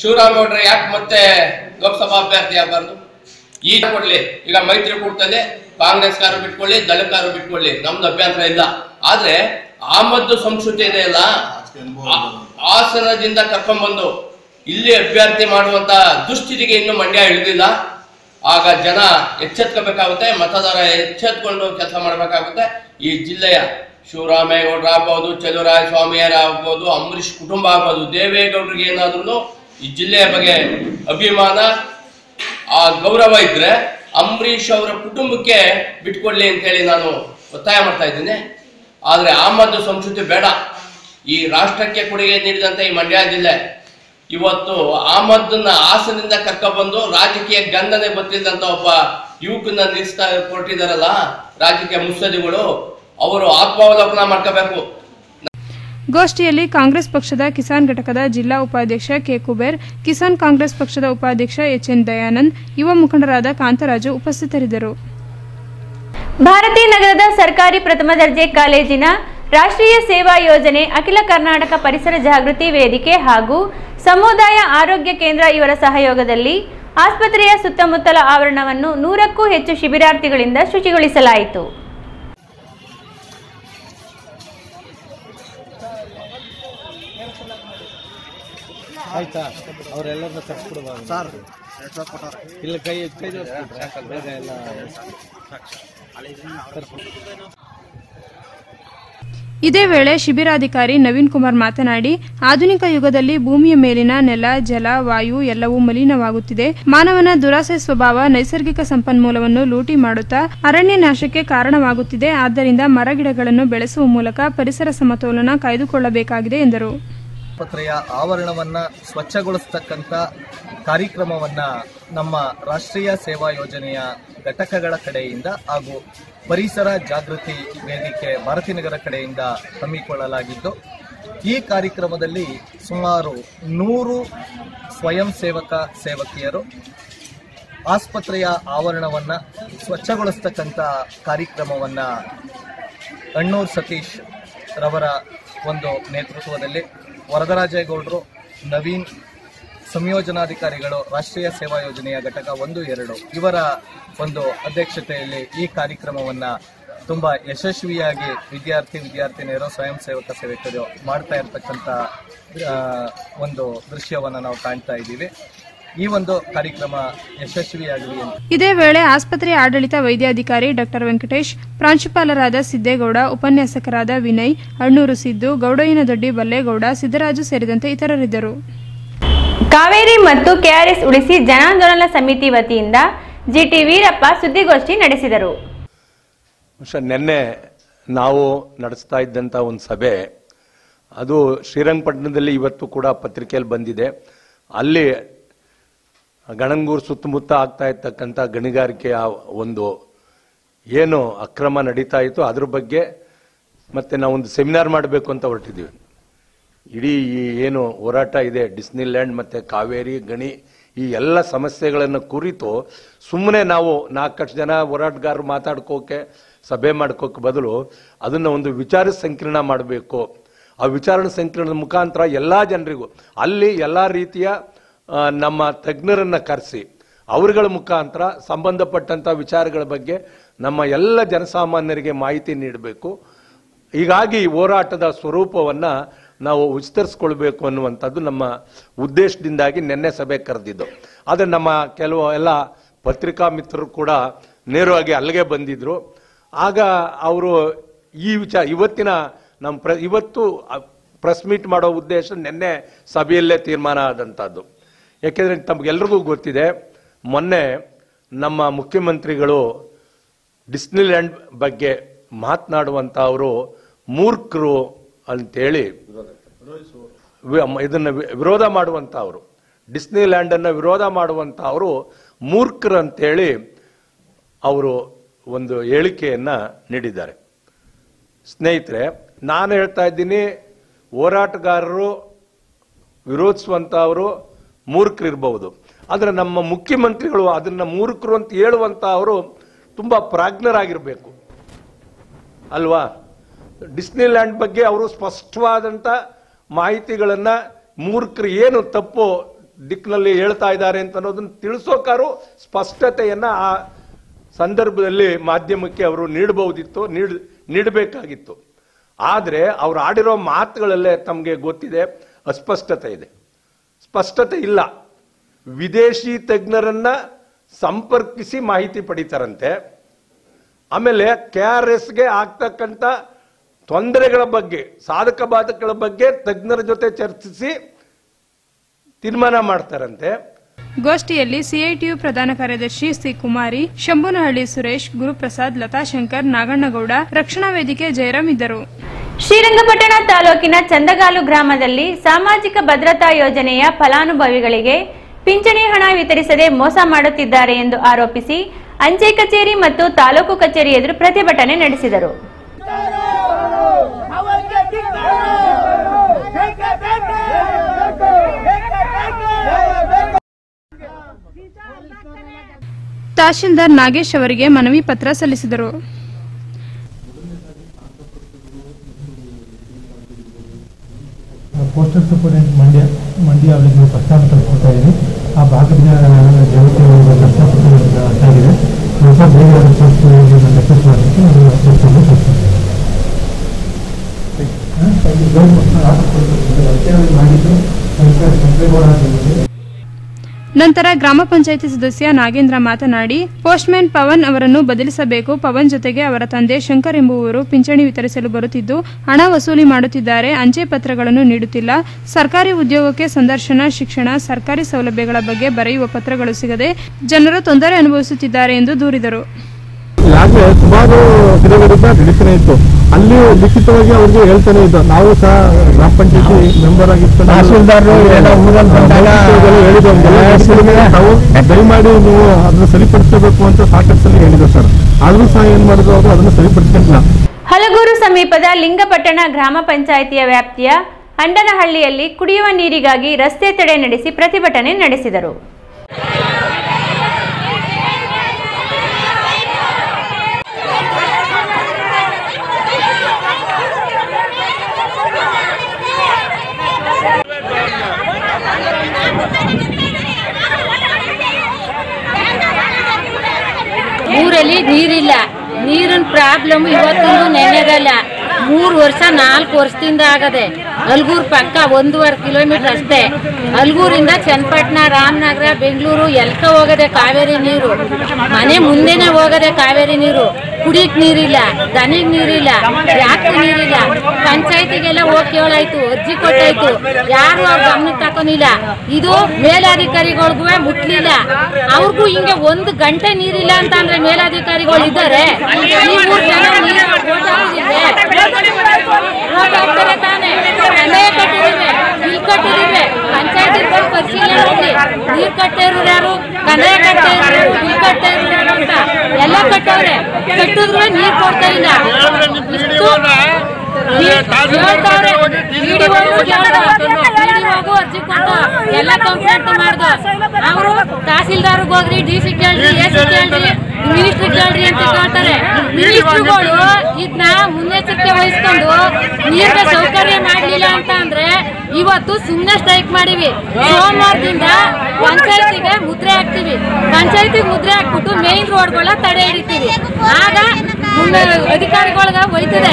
ಶಿವರಾಮೇಗೌಡ್ರೆ ಯಾಕೆ ಮತ್ತೆ ಲೋಕಸಭಾ ಅಭ್ಯರ್ಥಿ ಆಗಬಾರ್ದು? ಈಗ ಕೊಡ್ಲಿ. ಈಗ ಮೈತ್ರಿಕೂಟದಲ್ಲಿ ಕಾಂಗ್ರೆಸ್ಗಾರು ಬಿಟ್ಕೊಳ್ಳಿ ದಳಕಾರು ಬಿಟ್ಕೊಳ್ಳಿ ನಮ್ದು ಅಭ್ಯಂತರ ಇಲ್ಲ. ಆದ್ರೆ ಆಮದ್ದು ಸಂಸ್ಕೃತಿ ಇದೆ ಅಲ್ಲ? ಆಸನದಿಂದ ಹಾಸನದಿಂದ ಕರ್ಕೊಂಡ್ಬಂದು ಇಲ್ಲಿ ಅಭ್ಯರ್ಥಿ ಮಾಡುವಂತ ದುಸ್ಥಿತಿಗೆ ಇನ್ನು ಮಂಡ್ಯ ಇಳಿದಿಲ್ಲ. ಆಗ ಜನ ಎಚ್ಚೆತ್ಕೋಬೇಕಾಗುತ್ತೆ ಮತದಾರ ಎಚ್ಚೆತ್ಕೊಂಡು ಕೆಲಸ ಮಾಡಬೇಕಾಗುತ್ತೆ. ಈ ಜಿಲ್ಲೆಯ ಶಿವರಾಮೇಗೌಡರು ಆಗ್ಬೋದು ಚಲುರಾಯ ಸ್ವಾಮಿಯರ ಆಗ್ಬೋದು ಅಂಬರೀಷ್ ಕುಟುಂಬ ಆಗ್ಬೋದು ದೇವೇಗೌಡರಿಗೆ ಏನಾದ್ರೂ ಈ ಜಿಲ್ಲೆಯ ಬಗ್ಗೆ ಅಭಿಮಾನ ಆ ಗೌರವ ಇದ್ರೆ ಅಂಬರೀಷ್ ಅವರ ಕುಟುಂಬಕ್ಕೆ ಬಿಟ್ಕೊಡ್ಲಿ ಅಂತ ಹೇಳಿ ನಾನು ಒತ್ತಾಯ ಮಾಡ್ತಾ ಇದ್ದೀನಿ. ಆದ್ರೆ ಆಮದ್ದು ಸಂಸ್ಕೃತಿ ಬೇಡ. ಈ ರಾಷ್ಟ್ರಕ್ಕೆ ಕೊಡುಗೆ ನೀಡಿದಂತ ಈ ಮಂಡ್ಯ ಜಿಲ್ಲೆ. ಇವತ್ತು ಆಮದನ್ನ ಹಾಸನದಿಂದ ಕರ್ಕೊಬಂದು ರಾಜಕೀಯ ಗಂಧನೆ ಬತ್ತಿದಂತ ಒಬ್ಬ ಯುವಕನ ನಿಲ್ಲಿಸ್ತಾ ಕೊಟ್ಟಿದಾರಲ್ಲ ರಾಜಕೀಯ ಮುತ್ಸದಿಗಳು ಅವರು ಆತ್ಮಾವಲೋಕನ ಮಾಡ್ಕೋಬೇಕು. ಗೋಷ್ಠಿಯಲ್ಲಿ ಕಾಂಗ್ರೆಸ್ ಪಕ್ಷದ ಕಿಸಾನ್ ಘಟಕದ ಜಿಲ್ಲಾ ಉಪಾಧ್ಯಕ್ಷ ಕೆ ಕುಬೇರ್, ಕಿಸಾನ್ ಕಾಂಗ್ರೆಸ್ ಪಕ್ಷದ ಉಪಾಧ್ಯಕ್ಷ ಎಚ್ ಎನ್ ದಯಾನಂದ್, ಯುವ ಮುಖಂಡರಾದ ಕಾಂತರಾಜು ಉಪಸ್ಥಿತರಿದ್ದರು. ಭಾರತೀಯ ನಗರದ ಸರ್ಕಾರಿ ಪ್ರಥಮ ದರ್ಜೆ ಕಾಲೇಜಿನ ರಾಷ್ಟ್ರೀಯ ಸೇವಾ ಯೋಜನೆ ಅಖಿಲ ಕರ್ನಾಟಕ ಪರಿಸರ ಜಾಗೃತಿ ವೇದಿಕೆ ಹಾಗೂ ಸಮುದಾಯ ಆರೋಗ್ಯ ಕೇಂದ್ರ ಇವರ ಸಹಯೋಗದಲ್ಲಿ ಆಸ್ಪತ್ರೆಯ ಸುತ್ತಮುತ್ತಲ ಆವರಣವನ್ನು ನೂರಕ್ಕೂ ಹೆಚ್ಚು ಶಿಬಿರಾರ್ಥಿಗಳಿಂದ ಶುಚಿಗೊಳಿಸಲಾಯಿತು. ಆಯ್ತಾ? ಅವರೆಲ್ಲರನ್ನ ಕರ್ಸ್ಬಿಡುವ ಸರ್ ಇಲ್ಲ ಕೈ ಕೈ ಬೇಗ ಎಲ್ಲ ಇದೇ ವೇಳೆ ಶಿಬಿರಾಧಿಕಾರಿ ನವೀನ್ ಕುಮಾರ್ ಮಾತನಾಡಿ ಆಧುನಿಕ ಯುಗದಲ್ಲಿ ಭೂಮಿಯ ಮೇಲಿನ ನೆಲ ಜಲ ವಾಯು ಎಲ್ಲವೂ ಮಲಿನವಾಗುತ್ತಿದೆ. ಮಾನವನ ದುರಾಸೆ ಸ್ವಭಾವ ನೈಸರ್ಗಿಕ ಸಂಪನ್ಮೂಲವನ್ನು ಲೂಟಿ ಮಾಡುತ್ತಾ ಅರಣ್ಯ ನಾಶಕ್ಕೆ ಕಾರಣವಾಗುತ್ತಿದೆ. ಆದ್ದರಿಂದ ಮರಗಿಡಗಳನ್ನು ಬೆಳೆಸುವ ಮೂಲಕ ಪರಿಸರ ಸಮತೋಲನ ಕಾಯ್ದುಕೊಳ್ಳಬೇಕಾಗಿದೆ ಎಂದರು. ಆಸ್ಪತ್ರೆಯ ಆವರಣವನ್ನು ಸ್ವಚ್ಛಗೊಳಿಸ್ತಕ್ಕಂಥ ಕಾರ್ಯಕ್ರಮವನ್ನು ನಮ್ಮ ರಾಷ್ಟ್ರೀಯ ಸೇವಾ ಯೋಜನೆಯ ಘಟಕಗಳ ಕಡೆಯಿಂದ ಹಾಗೂ ಪರಿಸರ ಜಾಗೃತಿ ವೇದಿಕೆ ಭಾರತೀನಗರ ಕಡೆಯಿಂದ ಹಮ್ಮಿಕೊಳ್ಳಲಾಗಿದ್ದು, ಈ ಕಾರ್ಯಕ್ರಮದಲ್ಲಿ ಸುಮಾರು ನೂರು ಸ್ವಯಂ ಸೇವಕ ಸೇವಕಿಯರು ಆಸ್ಪತ್ರೆಯ ಆವರಣವನ್ನು ಸ್ವಚ್ಛಗೊಳಿಸ್ತಕ್ಕಂಥ ಕಾರ್ಯಕ್ರಮವನ್ನು ಅಣ್ಣೂರ್ ಸತೀಶ್ ರವರ ಒಂದು ನೇತೃತ್ವದಲ್ಲಿ ವರದರಾಜೇಗೌಡರು, ನವೀನ್ ಸಂಯೋಜನಾಧಿಕಾರಿಗಳು, ರಾಷ್ಟ್ರೀಯ ಸೇವಾ ಯೋಜನೆಯ ಘಟಕ ಒಂದು, ಎರಡು. ಇವರ ಒಂದು ಅಧ್ಯಕ್ಷತೆಯಲ್ಲಿ ಈ ಕಾರ್ಯಕ್ರಮವನ್ನು ತುಂಬ ಯಶಸ್ವಿಯಾಗಿ ವಿದ್ಯಾರ್ಥಿ, ವಿದ್ಯಾರ್ಥಿನಿಯರು ಸ್ವಯಂ ಸೇವಕ ಸೇವಕರು ಮಾಡ್ತಾ ಇರ್ತಕ್ಕಂಥ ಒಂದು ದೃಶ್ಯವನ್ನು ನಾವು ಕಾಣ್ತಾ ಇದ್ದೀವಿ. ಈ ಒಂದು ಕಾರ್ಯಕ್ರಮ ಯಶಸ್ವಿಯಾಗಲಿ ಇದೇ ವೇಳೆ ಆಸ್ಪತ್ರೆ ಆಡಳಿತ ವೈದ್ಯಾಧಿಕಾರಿ ಡಾಕ್ಟರ್ ವೆಂಕಟೇಶ್ ಪ್ರಾಂಶುಪಾಲರಾದ ಸಿದ್ದೇಗೌಡ ಉಪನ್ಯಾಸಕರಾದ ವಿನಯ್ ಅಣ್ಣೂರು ಸಿದ್ದು ಗೌಡಯ್ಯನದೊಡ್ಡಿ ಬಲ್ಲೇಗೌಡ ಸಿದ್ದರಾಜು ಸೇರಿದಂತೆ ಇತರರಿದ್ದರು. ಕಾವೇರಿ ಮತ್ತು ಕೆಆರ್ಎಸ್ ಉಳಿಸಿ ಜನಾಂದೋಲನ ಸಮಿತಿ ವತಿಯಿಂದ ಜಿಟಿ ವೀರಪ್ಪ ಸುದ್ದಿಗೋಷ್ಠಿ ನಡೆಸಿದರು. ನಿನ್ನೆ ನಾವು ನಡೆಸ್ತಾ ಇದ್ದಂತ ಒಂದು ಸಭೆ ಅದು ಶ್ರೀರಂಗಪಟ್ಟಣದಲ್ಲಿ ಇವತ್ತು ಕೂಡ ಪತ್ರಿಕೆಯಲ್ಲಿ ಬಂದಿದೆ. ಅಲ್ಲಿ ಗಣಂಗೂರು ಸುತ್ತಮುತ್ತ ಆಗ್ತಾ ಇರ್ತಕ್ಕಂಥ ಗಣಿಗಾರಿಕೆಯ ಒಂದು ಏನು ಅಕ್ರಮ ನಡೀತಾ ಇತ್ತು, ಅದ್ರ ಬಗ್ಗೆ ಮತ್ತೆ ಒಂದು ಸೆಮಿನಾರ್ ಮಾಡಬೇಕು ಅಂತ ಹೊರಟಿದ್ದೀವಿ ಇಡೀ ಈ ಏನು ಹೋರಾಟ ಇದೆ, ಡಿಸ್ನಿಲ್ಯಾಂಡ್ ಮತ್ತೆ ಕಾವೇರಿ, ಗಣಿ, ಈ ಎಲ್ಲ ಸಮಸ್ಯೆಗಳನ್ನು ಕುರಿತು ಸುಮ್ಮನೆ ನಾವು ನಾಲ್ಕಷ್ಟು ಜನ ಹೋರಾಟಗಾರರು ಮಾತಾಡ್ಕೋಕೆ, ಸಭೆ ಮಾಡ್ಕೋಕೆ ಬದಲು ಅದನ್ನು ಒಂದು ವಿಚಾರ ಸಂಕಿರಣ ಮಾಡಬೇಕು. ಆ ವಿಚಾರಣೆ ಸಂಕಿರಣದ ಮುಖಾಂತರ ಎಲ್ಲ ಜನರಿಗೂ, ಅಲ್ಲಿ ಎಲ್ಲ ರೀತಿಯ ನಮ್ಮ ತಜ್ಞರನ್ನು ಕರೆಸಿ, ಅವರುಗಳ ಮುಖಾಂತರ ಸಂಬಂಧಪಟ್ಟಂಥ ವಿಚಾರಗಳ ಬಗ್ಗೆ ನಮ್ಮ ಎಲ್ಲ ಜನಸಾಮಾನ್ಯರಿಗೆ ಮಾಹಿತಿ ನೀಡಬೇಕು. ಹೀಗಾಗಿ ಹೋರಾಟದ ಸ್ವರೂಪವನ್ನು ನಾವು ವಿಸ್ತರಿಸ್ಕೊಳ್ಬೇಕು ಅನ್ನುವಂಥದ್ದು ನಮ್ಮ ಉದ್ದೇಶದಿಂದಾಗಿ ನಿನ್ನೆ ಸಭೆ ಕರೆದಿದ್ದು. ಆದರೆ ನಮ್ಮ ಕೆಲವು ಎಲ್ಲ ಪತ್ರಿಕಾ ಮಿತ್ರರು ಕೂಡ ನೇರವಾಗಿ ಅಲ್ಲಿಗೆ ಬಂದಿದ್ದರು ಆಗ ಅವರು ಈ ವಿಚಾರ, ಇವತ್ತಿನ ನಮ್ಮ ಪ್ರ, ಇವತ್ತು ಪ್ರೆಸ್ ಮೀಟ್ ಮಾಡೋ ಉದ್ದೇಶ ನಿನ್ನೆ ಸಭೆಯಲ್ಲೇ ತೀರ್ಮಾನ ಆದಂಥದ್ದು. ಯಾಕೆಂದ್ರೆ ತಮಗೆಲ್ರಿಗೂ ಗೊತ್ತಿದೆ, ಮೊನ್ನೆ ನಮ್ಮ ಮುಖ್ಯಮಂತ್ರಿಗಳು ಡಿಸ್ನಿಲ್ಯಾಂಡ್ ಬಗ್ಗೆ ಮಾತನಾಡುವಂತ ಅವರು ಮೂರ್ಖರು ಅಂತೇಳಿ ಇದನ್ನು ವಿರೋಧ ಮಾಡುವಂತ ಅವರು ಡಿಸ್ನಿಲ್ಯಾಂಡ್ ಅನ್ನ ವಿರೋಧ ಮಾಡುವಂತ ಅವರು ಮೂರ್ಖರು ಅಂತೇಳಿ ಅವರು ಒಂದು ಹೇಳಿಕೆಯನ್ನು ನೀಡಿದ್ದಾರೆ. ಸ್ನೇಹಿತರೆ, ನಾನು ಹೇಳ್ತಾ ಇದ್ದೀನಿ, ಹೋರಾಟಗಾರರು ವಿರೋಧಿಸುವಂತ ಅವರು ಮೂರ್ಖರಿರ್ಬಹುದು. ಆದರೆ ನಮ್ಮ ಮುಖ್ಯಮಂತ್ರಿಗಳು ಅದನ್ನ ಮೂರ್ಖರು ಅಂತ ಹೇಳುವಂತ ಅವರು ತುಂಬಾ ಪ್ರಾಜ್ಞರಾಗಿರಬೇಕು. ಅಲ್ವಾ? ಡಿಸ್ನಿಲ್ಯಾಂಡ್ ಬಗ್ಗೆ ಅವರು ಸ್ಪಷ್ಟವಾದಂತ ಮಾಹಿತಿಗಳನ್ನು ಮೂರ್ಖರು ಏನು ತಪ್ಪು ದಿಕ್ಕಿನಲ್ಲಿ ಹೇಳ್ತಾ ಇದ್ದಾರೆ ಅಂತ ಅನ್ನೋದನ್ನು ತಿಳಿಸೋಕಾರು ಸ್ಪಷ್ಟತೆಯನ್ನ ಆ ಸಂದರ್ಭದಲ್ಲಿ ಮಾಧ್ಯಮಕ್ಕೆ ಅವರು ನೀಡಬಹುದಿತ್ತು, ನೀಡ್, ನೀಡಬೇಕಾಗಿತ್ತು. ಆದರೆ ಅವ್ರು ಆಡಿರೋ ಮಾತುಗಳಲ್ಲೇ ತಮಗೆ ಗೊತ್ತಿದೆ, ಅಸ್ಪಷ್ಟತೆ ಇದೆ. ಸ್ಪಷ್ಟತೆ ಇಲ್ಲ. ವಿದೇಶಿ ತಜ್ಞರನ್ನ ಸಂಪರ್ಕಿಸಿ ಮಾಹಿತಿ ಪಡಿತಾರಂತೆ. ಆಮೇಲೆ ಕೆ ಆರ್ ಎಸ್ಗೆ ಆಗ್ತಕ್ಕಂಥ ತೊಂದರೆಗಳ ಬಗ್ಗೆ, ಸಾಧಕ ಬಾಧಕಗಳ ಬಗ್ಗೆ ತಜ್ಞರ ಜೊತೆ ಚರ್ಚಿಸಿ ತೀರ್ಮಾನ ಮಾಡ್ತಾರಂತೆ. ಗೋಷ್ಠಿಯಲ್ಲಿ ಸಿಐಟಿಯು ಪ್ರಧಾನ ಕಾರ್ಯದರ್ಶಿ ಸಿ ಕುಮಾರಿ ಶಂಭುನಹಳ್ಳಿ ಸುರೇಶ್, ಗುರುಪ್ರಸಾದ್, ಲತಾಶಂಕರ್, ನಾಗಣ್ಣಗೌಡ, ರಕ್ಷಣಾ ವೇದಿಕೆ ಜಯರಾಮ್ ಇದ್ದರು. ಶ್ರೀರಂಗಪಟ್ಟಣ ತಾಲೂಕಿನ ಚಂದಗಾಲು ಗ್ರಾಮದಲ್ಲಿ ಸಾಮಾಜಿಕ ಭದ್ರತಾ ಯೋಜನೆಯ ಫಲಾನುಭವಿಗಳಿಗೆ ಪಿಂಚಣಿ ಹಣ ವಿತರಿಸದೆ ಮೋಸ ಮಾಡುತ್ತಿದ್ದಾರೆ ಎಂದು ಆರೋಪಿಸಿ ಅಂಚೆ ಕಚೇರಿ ಮತ್ತು ತಾಲೂಕು ಕಚೇರಿ ಎದುರು ಪ್ರತಿಭಟನೆ ನಡೆಸಿದರು. ತಹಶೀಲ್ದಾರ್ ನಾಗೇಶ್ ಅವರಿಗೆ ಮನವಿ ಪತ್ರ ಸಲ್ಲಿಸಿದರು. ಪೋಸ್ಟಲ್ ಮಂಡ್ಯ ಮಂಡ್ಯ ಅವರಿಗೆ ಪ್ರಸ್ತಾವ ತಲುಪಿಸ್ತಾ ಇದ್ದೀನಿ. ಆ ಭಾಗದ ಸ್ವಲ್ಪ ಬೇಗ ರಿಕ್ವೆಸ್ಟ್ ಮಾಡಲಿಕ್ಕೆ ನಾನು ಮಾಡಿದ್ದು ನಂತರ ಗ್ರಾಮ ಪಂಚಾಯಿತಿ ಸದಸ್ಯ ನಾಗೇಂದ್ರ ಮಾತನಾಡಿ, ಪೋಸ್ಟ್ಮ್ಯಾನ್ ಪವನ್ ಅವರನ್ನು ಬದಲಿಸಬೇಕು, ಪವನ್ ಜೊತೆಗೆ ಅವರ ತಂದೆ ಶಂಕರ್ ಎಂಬುವವರು ಪಿಂಚಣಿ ವಿತರಿಸಲು ಬರುತ್ತಿದ್ದು, ಹಣ ವಸೂಲಿ ಮಾಡುತ್ತಿದ್ದಾರೆ, ಅಂಚೆ ಪತ್ರಗಳನ್ನು ನೀಡುತ್ತಿಲ್ಲ. ಸರ್ಕಾರಿ ಉದ್ಯೋಗಕ್ಕೆ ಸಂದರ್ಶನ, ಶಿಕ್ಷಣ, ಸರ್ಕಾರಿ ಸೌಲಭ್ಯಗಳ ಬಗ್ಗೆ ಬರೆಯುವ ಪತ್ರಗಳು ಸಿಗದೆ ಜನರು ತೊಂದರೆ ಅನುಭವಿಸುತ್ತಿದ್ದಾರೆ ಎಂದು ದೂರಿದರು. ಅಲ್ಲಿ ಲಿಖಿತವಾಗಿ ಅವ್ರಿಗೆ ಹೇಳ್ತಾನೆ ಇದ್ದ. ನಾವು ಸಹ ಗ್ರಾಮ ಪಂಚಾಯತಿ ಮೆಂಬರ್ ಆಗಿರ್ತಾರೆ ದಯಮಾಡಿ ನೀವು ಅದನ್ನ ಸರಿಪಡಿಸಬೇಕು ಅಂತ ಸಾಕಷ್ಟು ಸಲ ಹೇಳಿದ್ರು ಸರ್. ಆದ್ರೂ ಸಹ ಏನ್ ಮಾಡಿದ್ರು ಅವರು ಅದನ್ನ ಸರಿಪಡಿಸ್ಕೊಂಡಿಲ್ಲ. ಹಲಗೂರು ಸಮೀಪದ ಲಿಂಗಪಟ್ಟಣ ಗ್ರಾಮ ಪಂಚಾಯಿತಿಯ ವ್ಯಾಪ್ತಿಯ ಅಂಡನಹಳ್ಳಿಯಲ್ಲಿ ಕುಡಿಯುವ ನೀರಿಗಾಗಿ ರಸ್ತೆ ತಡೆ ನಡೆಸಿ ಪ್ರತಿಭಟನೆ ನಡೆಸಿದರು. ಊರಲ್ಲಿ ನೀರಿಲ್ಲ. ನೀರಿನ ಪ್ರಾಬ್ಲಮ್ ಇವತ್ತು ನೆನೆಗಲ್ಲ. ಮೂರು ವರ್ಷ ನಾಲ್ಕು ವರ್ಷದಿಂದ ಆಗದೆ. ಅಲ್ಗೂರ್ ಪಕ್ಕ ಒಂದೂವರೆ ಕಿಲೋಮೀಟರ್ ಅಷ್ಟೇ. ಅಲ್ಗೂರಿಂದ ಚನ್ನಪಟ್ಟಣ, ರಾಮನಗರ, ಬೆಂಗಳೂರು, ಎಲ್ಕ ಹೋಗದೆ ಕಾವೇರಿ ನೀರು. ಮನೆ ಮುಂದೆನೆ ಹೋಗದೆ ಕಾವೇರಿ ನೀರು. ಕುಡಿಯಕ್ ನೀರಿಲ್ಲ, ದನಿಗ್ ನೀರಿಲ್ಲ, ಯಾಕೆ ನೀರಿಲ್ಲ? ಪಂಚಾಯತಿಗೆಲ್ಲ ಹೋಗಿ ಕೇಳಾಯ್ತು, ಅರ್ಜಿ ಕೊಟ್ಟಾಯ್ತು. ಯಾರು ಅವ್ರ ಗಮನಕ್ಕೆ ತಕೊಂಡಿಲ್ಲ. ಇದು ಮೇಲಾಧಿಕಾರಿಗಳಿಗೂ ಮುಟ್ಲಿಲ್ಲ. ಅವ್ರಿಗೂ ಹಿಂಗೆ ಒಂದು ಗಂಟೆ ನೀರಿಲ್ಲ ಅಂತ ಅಂದ್ರೆ ಮೇಲಾಧಿಕಾರಿಗಳು ಇದ್ದಾರೆ ಮೂರ್ ಜನ ನೀರು ತಾನೇ. ಕಂದಾಯ ಕಟ್ಟಿದ್ರೆ ಬಿಲ್ ಕಟ್ಟಿದ್ರೆ ಪಂಚಾಯತಿ ಬಂದು ಪರಿಶೀಲನೆ ಹೋಗಿ ನೀರ್ ಕಟ್ಟಿರೋರು ಯಾರು? ಕನೆ ಕಟ್ಟಿದ್ರು ಬಿಲ್ ಕಟ್ತಾ ಯಾರು ಅಂತ. ಎಲ್ಲ ಕಟ್ಟವ್ರೆ ಕಟ್ಟಿದ್ರು ನೀರ್ ಕೊಡ್ತಾ ಇಲ್ಲ. ಅರ್ಜಿ ಕೊಟ್ಟು ಎಲ್ಲ ಕಂಪ್ಲೇಂಟ್ ಮಾಡ್ದು. ಅವರು ತಹಸೀಲ್ದಾರ್ಗೆ ಹೋಗ್ರಿ ಡಿ ಸಿ ಕೇಳ್ರಿ ಎ ಸಿ ಕೇಳ್ರಿ ಮಿನಿಸ್ಟ್ರಿ ಕೇಳ್ರಿ. ಅಂತ ಕೇಳ್ತಾರೆ. ಮಿನಿಸ್ಟ್ರುಗಳು ಇದನ್ನ ಮುನ್ನೆಚ್ಚರಿಕೆ ವಹಿಸ್ಕೊಂಡು ನೀರಿನ ಸೌಕರ್ಯ ಮಾಡಲಿಲ್ಲ ಅಂತ ಅಂದ್ರೆ ಇವತ್ತು ಸುಮ್ಮನೆ ಸ್ಟ್ರೈಕ್ ಮಾಡಿವಿ. ಸೋಮವಾರದಿಂದ ಪಂಚಾಯತಿಗೆ ಮುದ್ರೆ ಹಾಕ್ತಿವಿ. ಪಂಚಾಯತಿಗೆ ಮುದ್ರೆ ಹಾಕ್ಬಿಟ್ಟು ಮೇನ್ ರೋಡ್ಗಳ ತಡೆ ಹಿಡಿತೀವಿ. ಆಗ ಅಧಿಕಾರಿಗಳ್ಗ ಒಯ್ತದೆ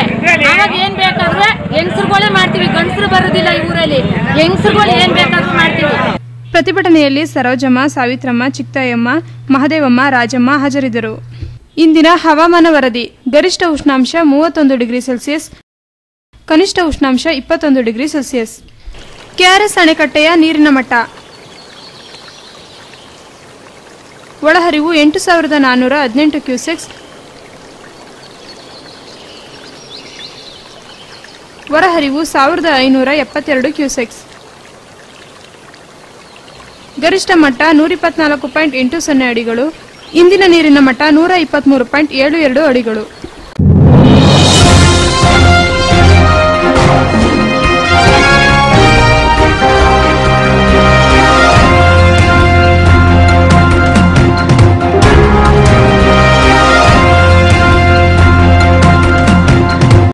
ಆವಾಗ ಏನ್ ಬೇಕಾದ್ರೆ ಹೆಂಗಸರುಗಳೇ ಮಾಡ್ತೀವಿ. ಗಂಡಸರು ಬರೋದಿಲ್ಲ ಈ ಊರಲ್ಲಿ. ಹೆಂಗಸರುಗಳು ಏನ್ ಬೇಕಾದ್ರೂ ಮಾಡ್ತೀವಿ. ಪ್ರತಿಭಟನೆಯಲ್ಲಿ ಸರೋಜಮ್ಮ, ಸಾವಿತ್ರಮ್ಮ ಚಿಕ್ತಾಯಮ್ಮ ಮಹದೇವಮ್ಮ, ರಾಜಮ್ಮ ಹಾಜರಿದ್ದರು. ಇಂದಿನ ಹವಾಮಾನ ವರದಿ. ಗರಿಷ್ಠ ಉಷ್ಣಾಂಶ ಮೂವತ್ತೊಂದು ಡಿಗ್ರಿ ಸೆಲ್ಸಿಯಸ್, ಕನಿಷ್ಠ ಉಷ್ಣಾಂಶ ಇಪ್ಪತ್ತೊಂದು ಡಿಗ್ರಿ ಸೆಲ್ಸಿಯಸ್. ಕೆಆರ್ಎಸ್ ಅಣೆಕಟ್ಟೆಯ ನೀರಿನ ಮಟ್ಟ. ಒಳಹರಿವು ಎಂಟು ಸಾವಿರದ ನಾನ್ನೂರ ಹದಿನೆಂಟು ಕ್ಯೂಸೆಕ್ಸ್ ಹೊರಹರಿವು ಸಾವಿರದ ಐನೂರ ಎಪ್ಪತ್ತೆರಡು ಕ್ಯೂಸೆಕ್ಸ್. ಗರಿಷ್ಠ ಮಟ್ಟ ನೂರ ಇಪ್ಪತ್ನಾಲ್ಕು ಪಾಯಿಂಟ್ ಎಂಟು ಸೊನ್ನೆ ಅಡಿಗಳು, ಇಂದಿನ ನೀರಿನ ಮಟ್ಟ ನೂರ ಇಪ್ಪತ್ಮೂರು ಪಾಯಿಂಟ್ ಏಳು ಎರಡು ಅಡಿಗಳು.